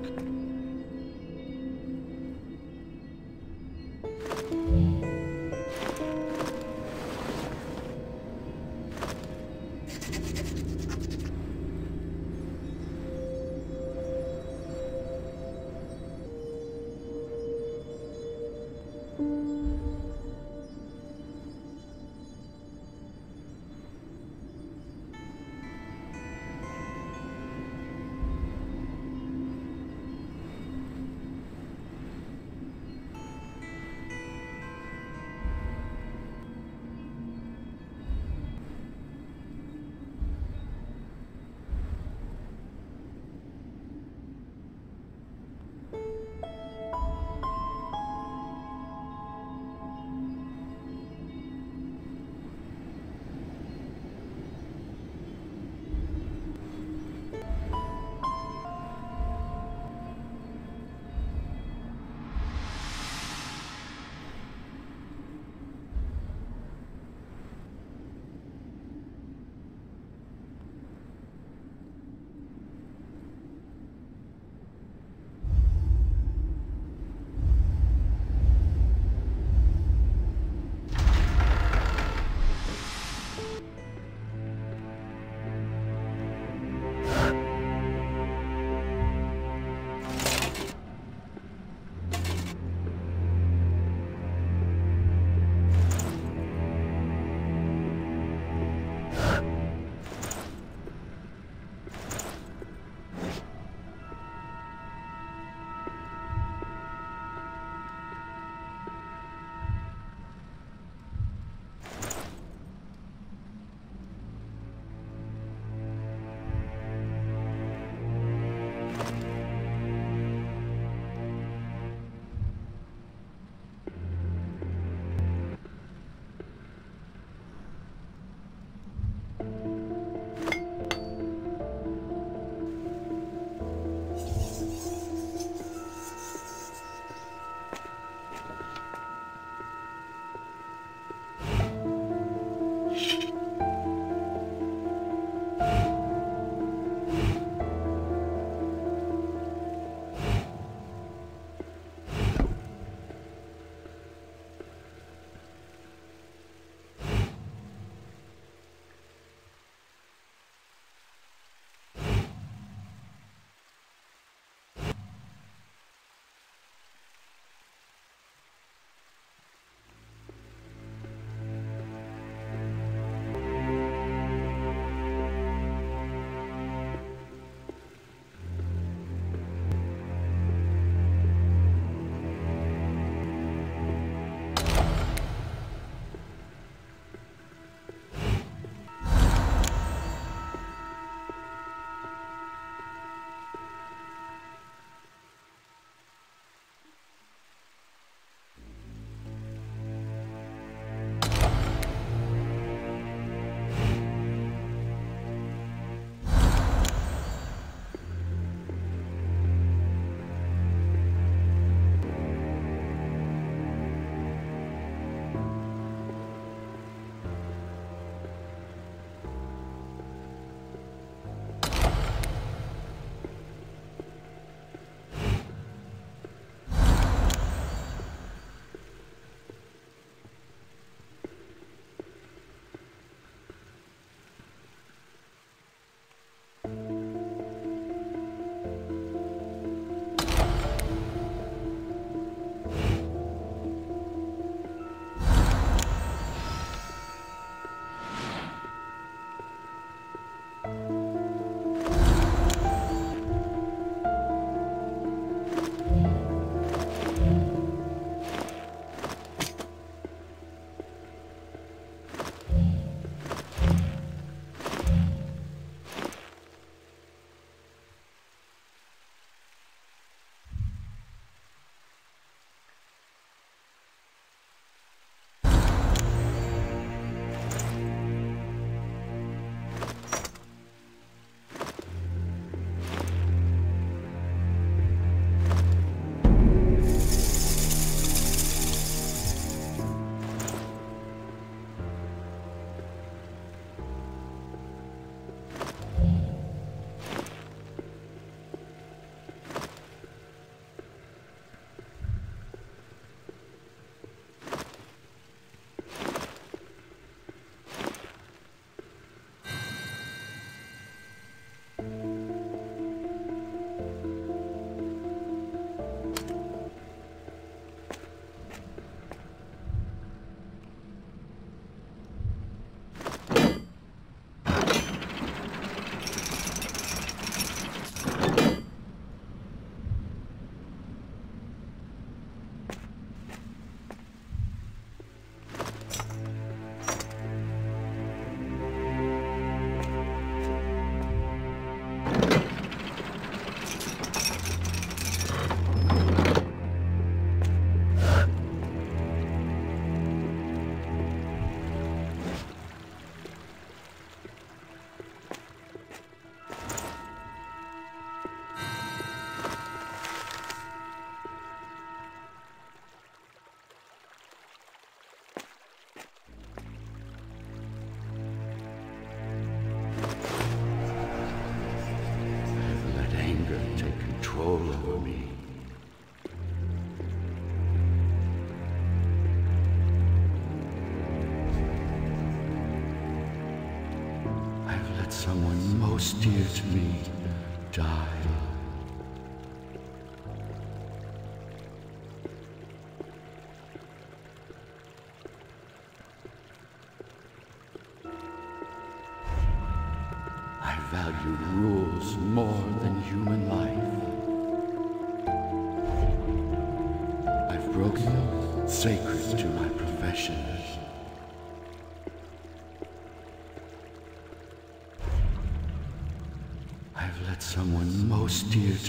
Most dear to me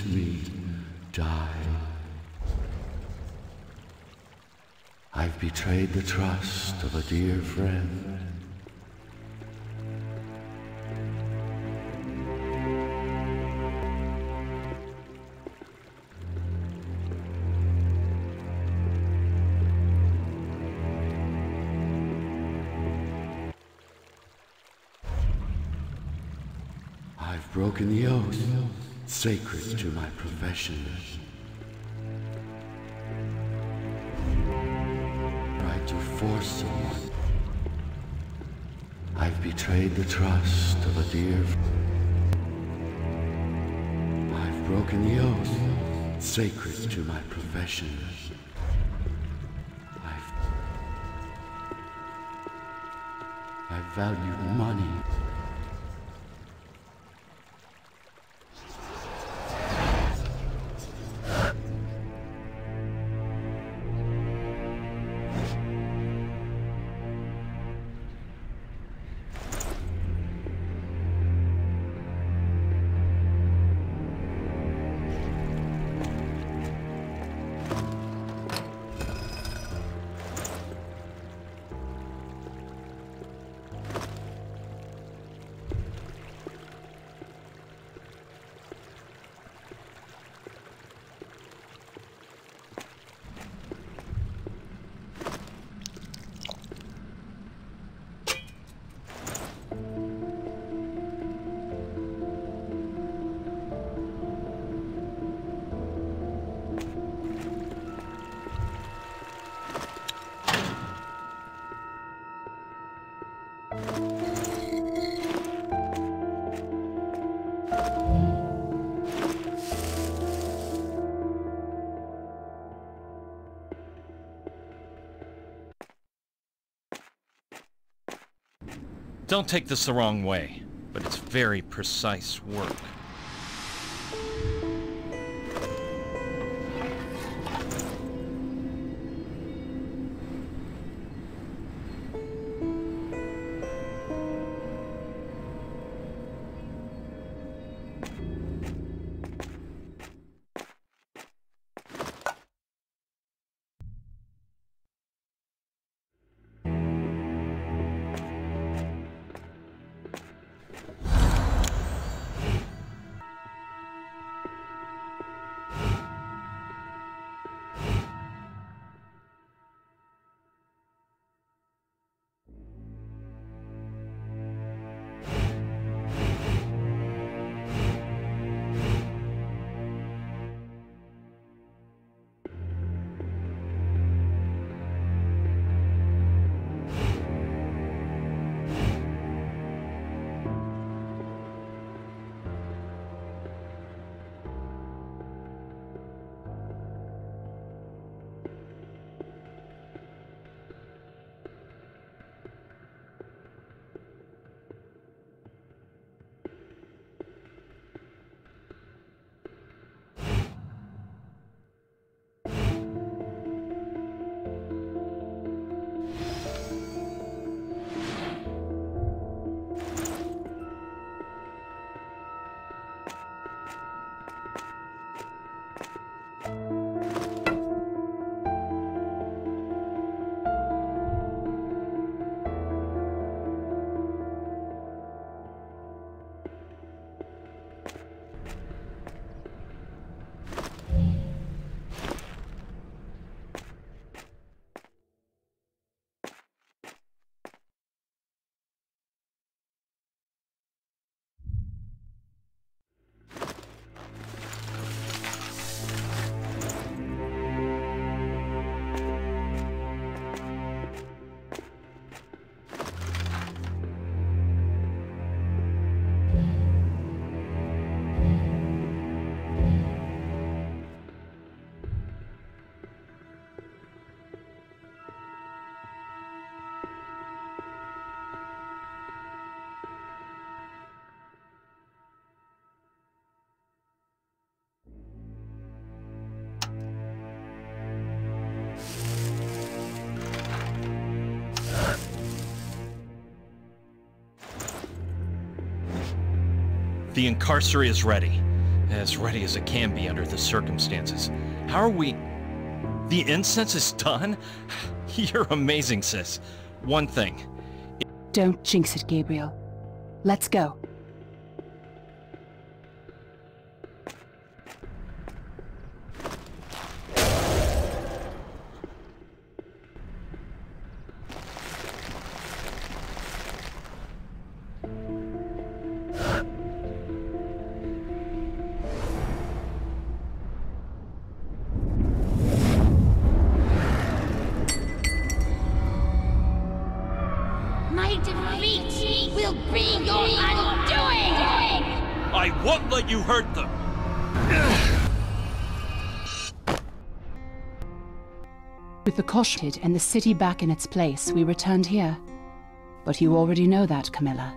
me die. I've betrayed the trust of a dear friend. I've broken the oath sacred to my profession. Tried to force someone. I've betrayed the trust of a dear. I've broken the oath sacred to my profession. I've. I value money. Don't take this the wrong way, but it's very precise work. The Incarcerate is ready. As ready as it can be under the circumstances. How are we... The incense is done? You're amazing, sis. One thing. Don't jinx it, Gabriel. Let's go. Koshkid and the city back in its place, we returned here. But you already know that, Camilla.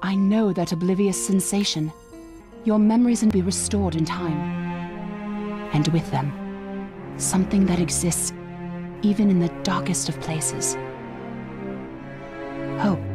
I know that oblivious sensation. Your memories can be restored in time. And with them, something that exists even in the darkest of places. Hope.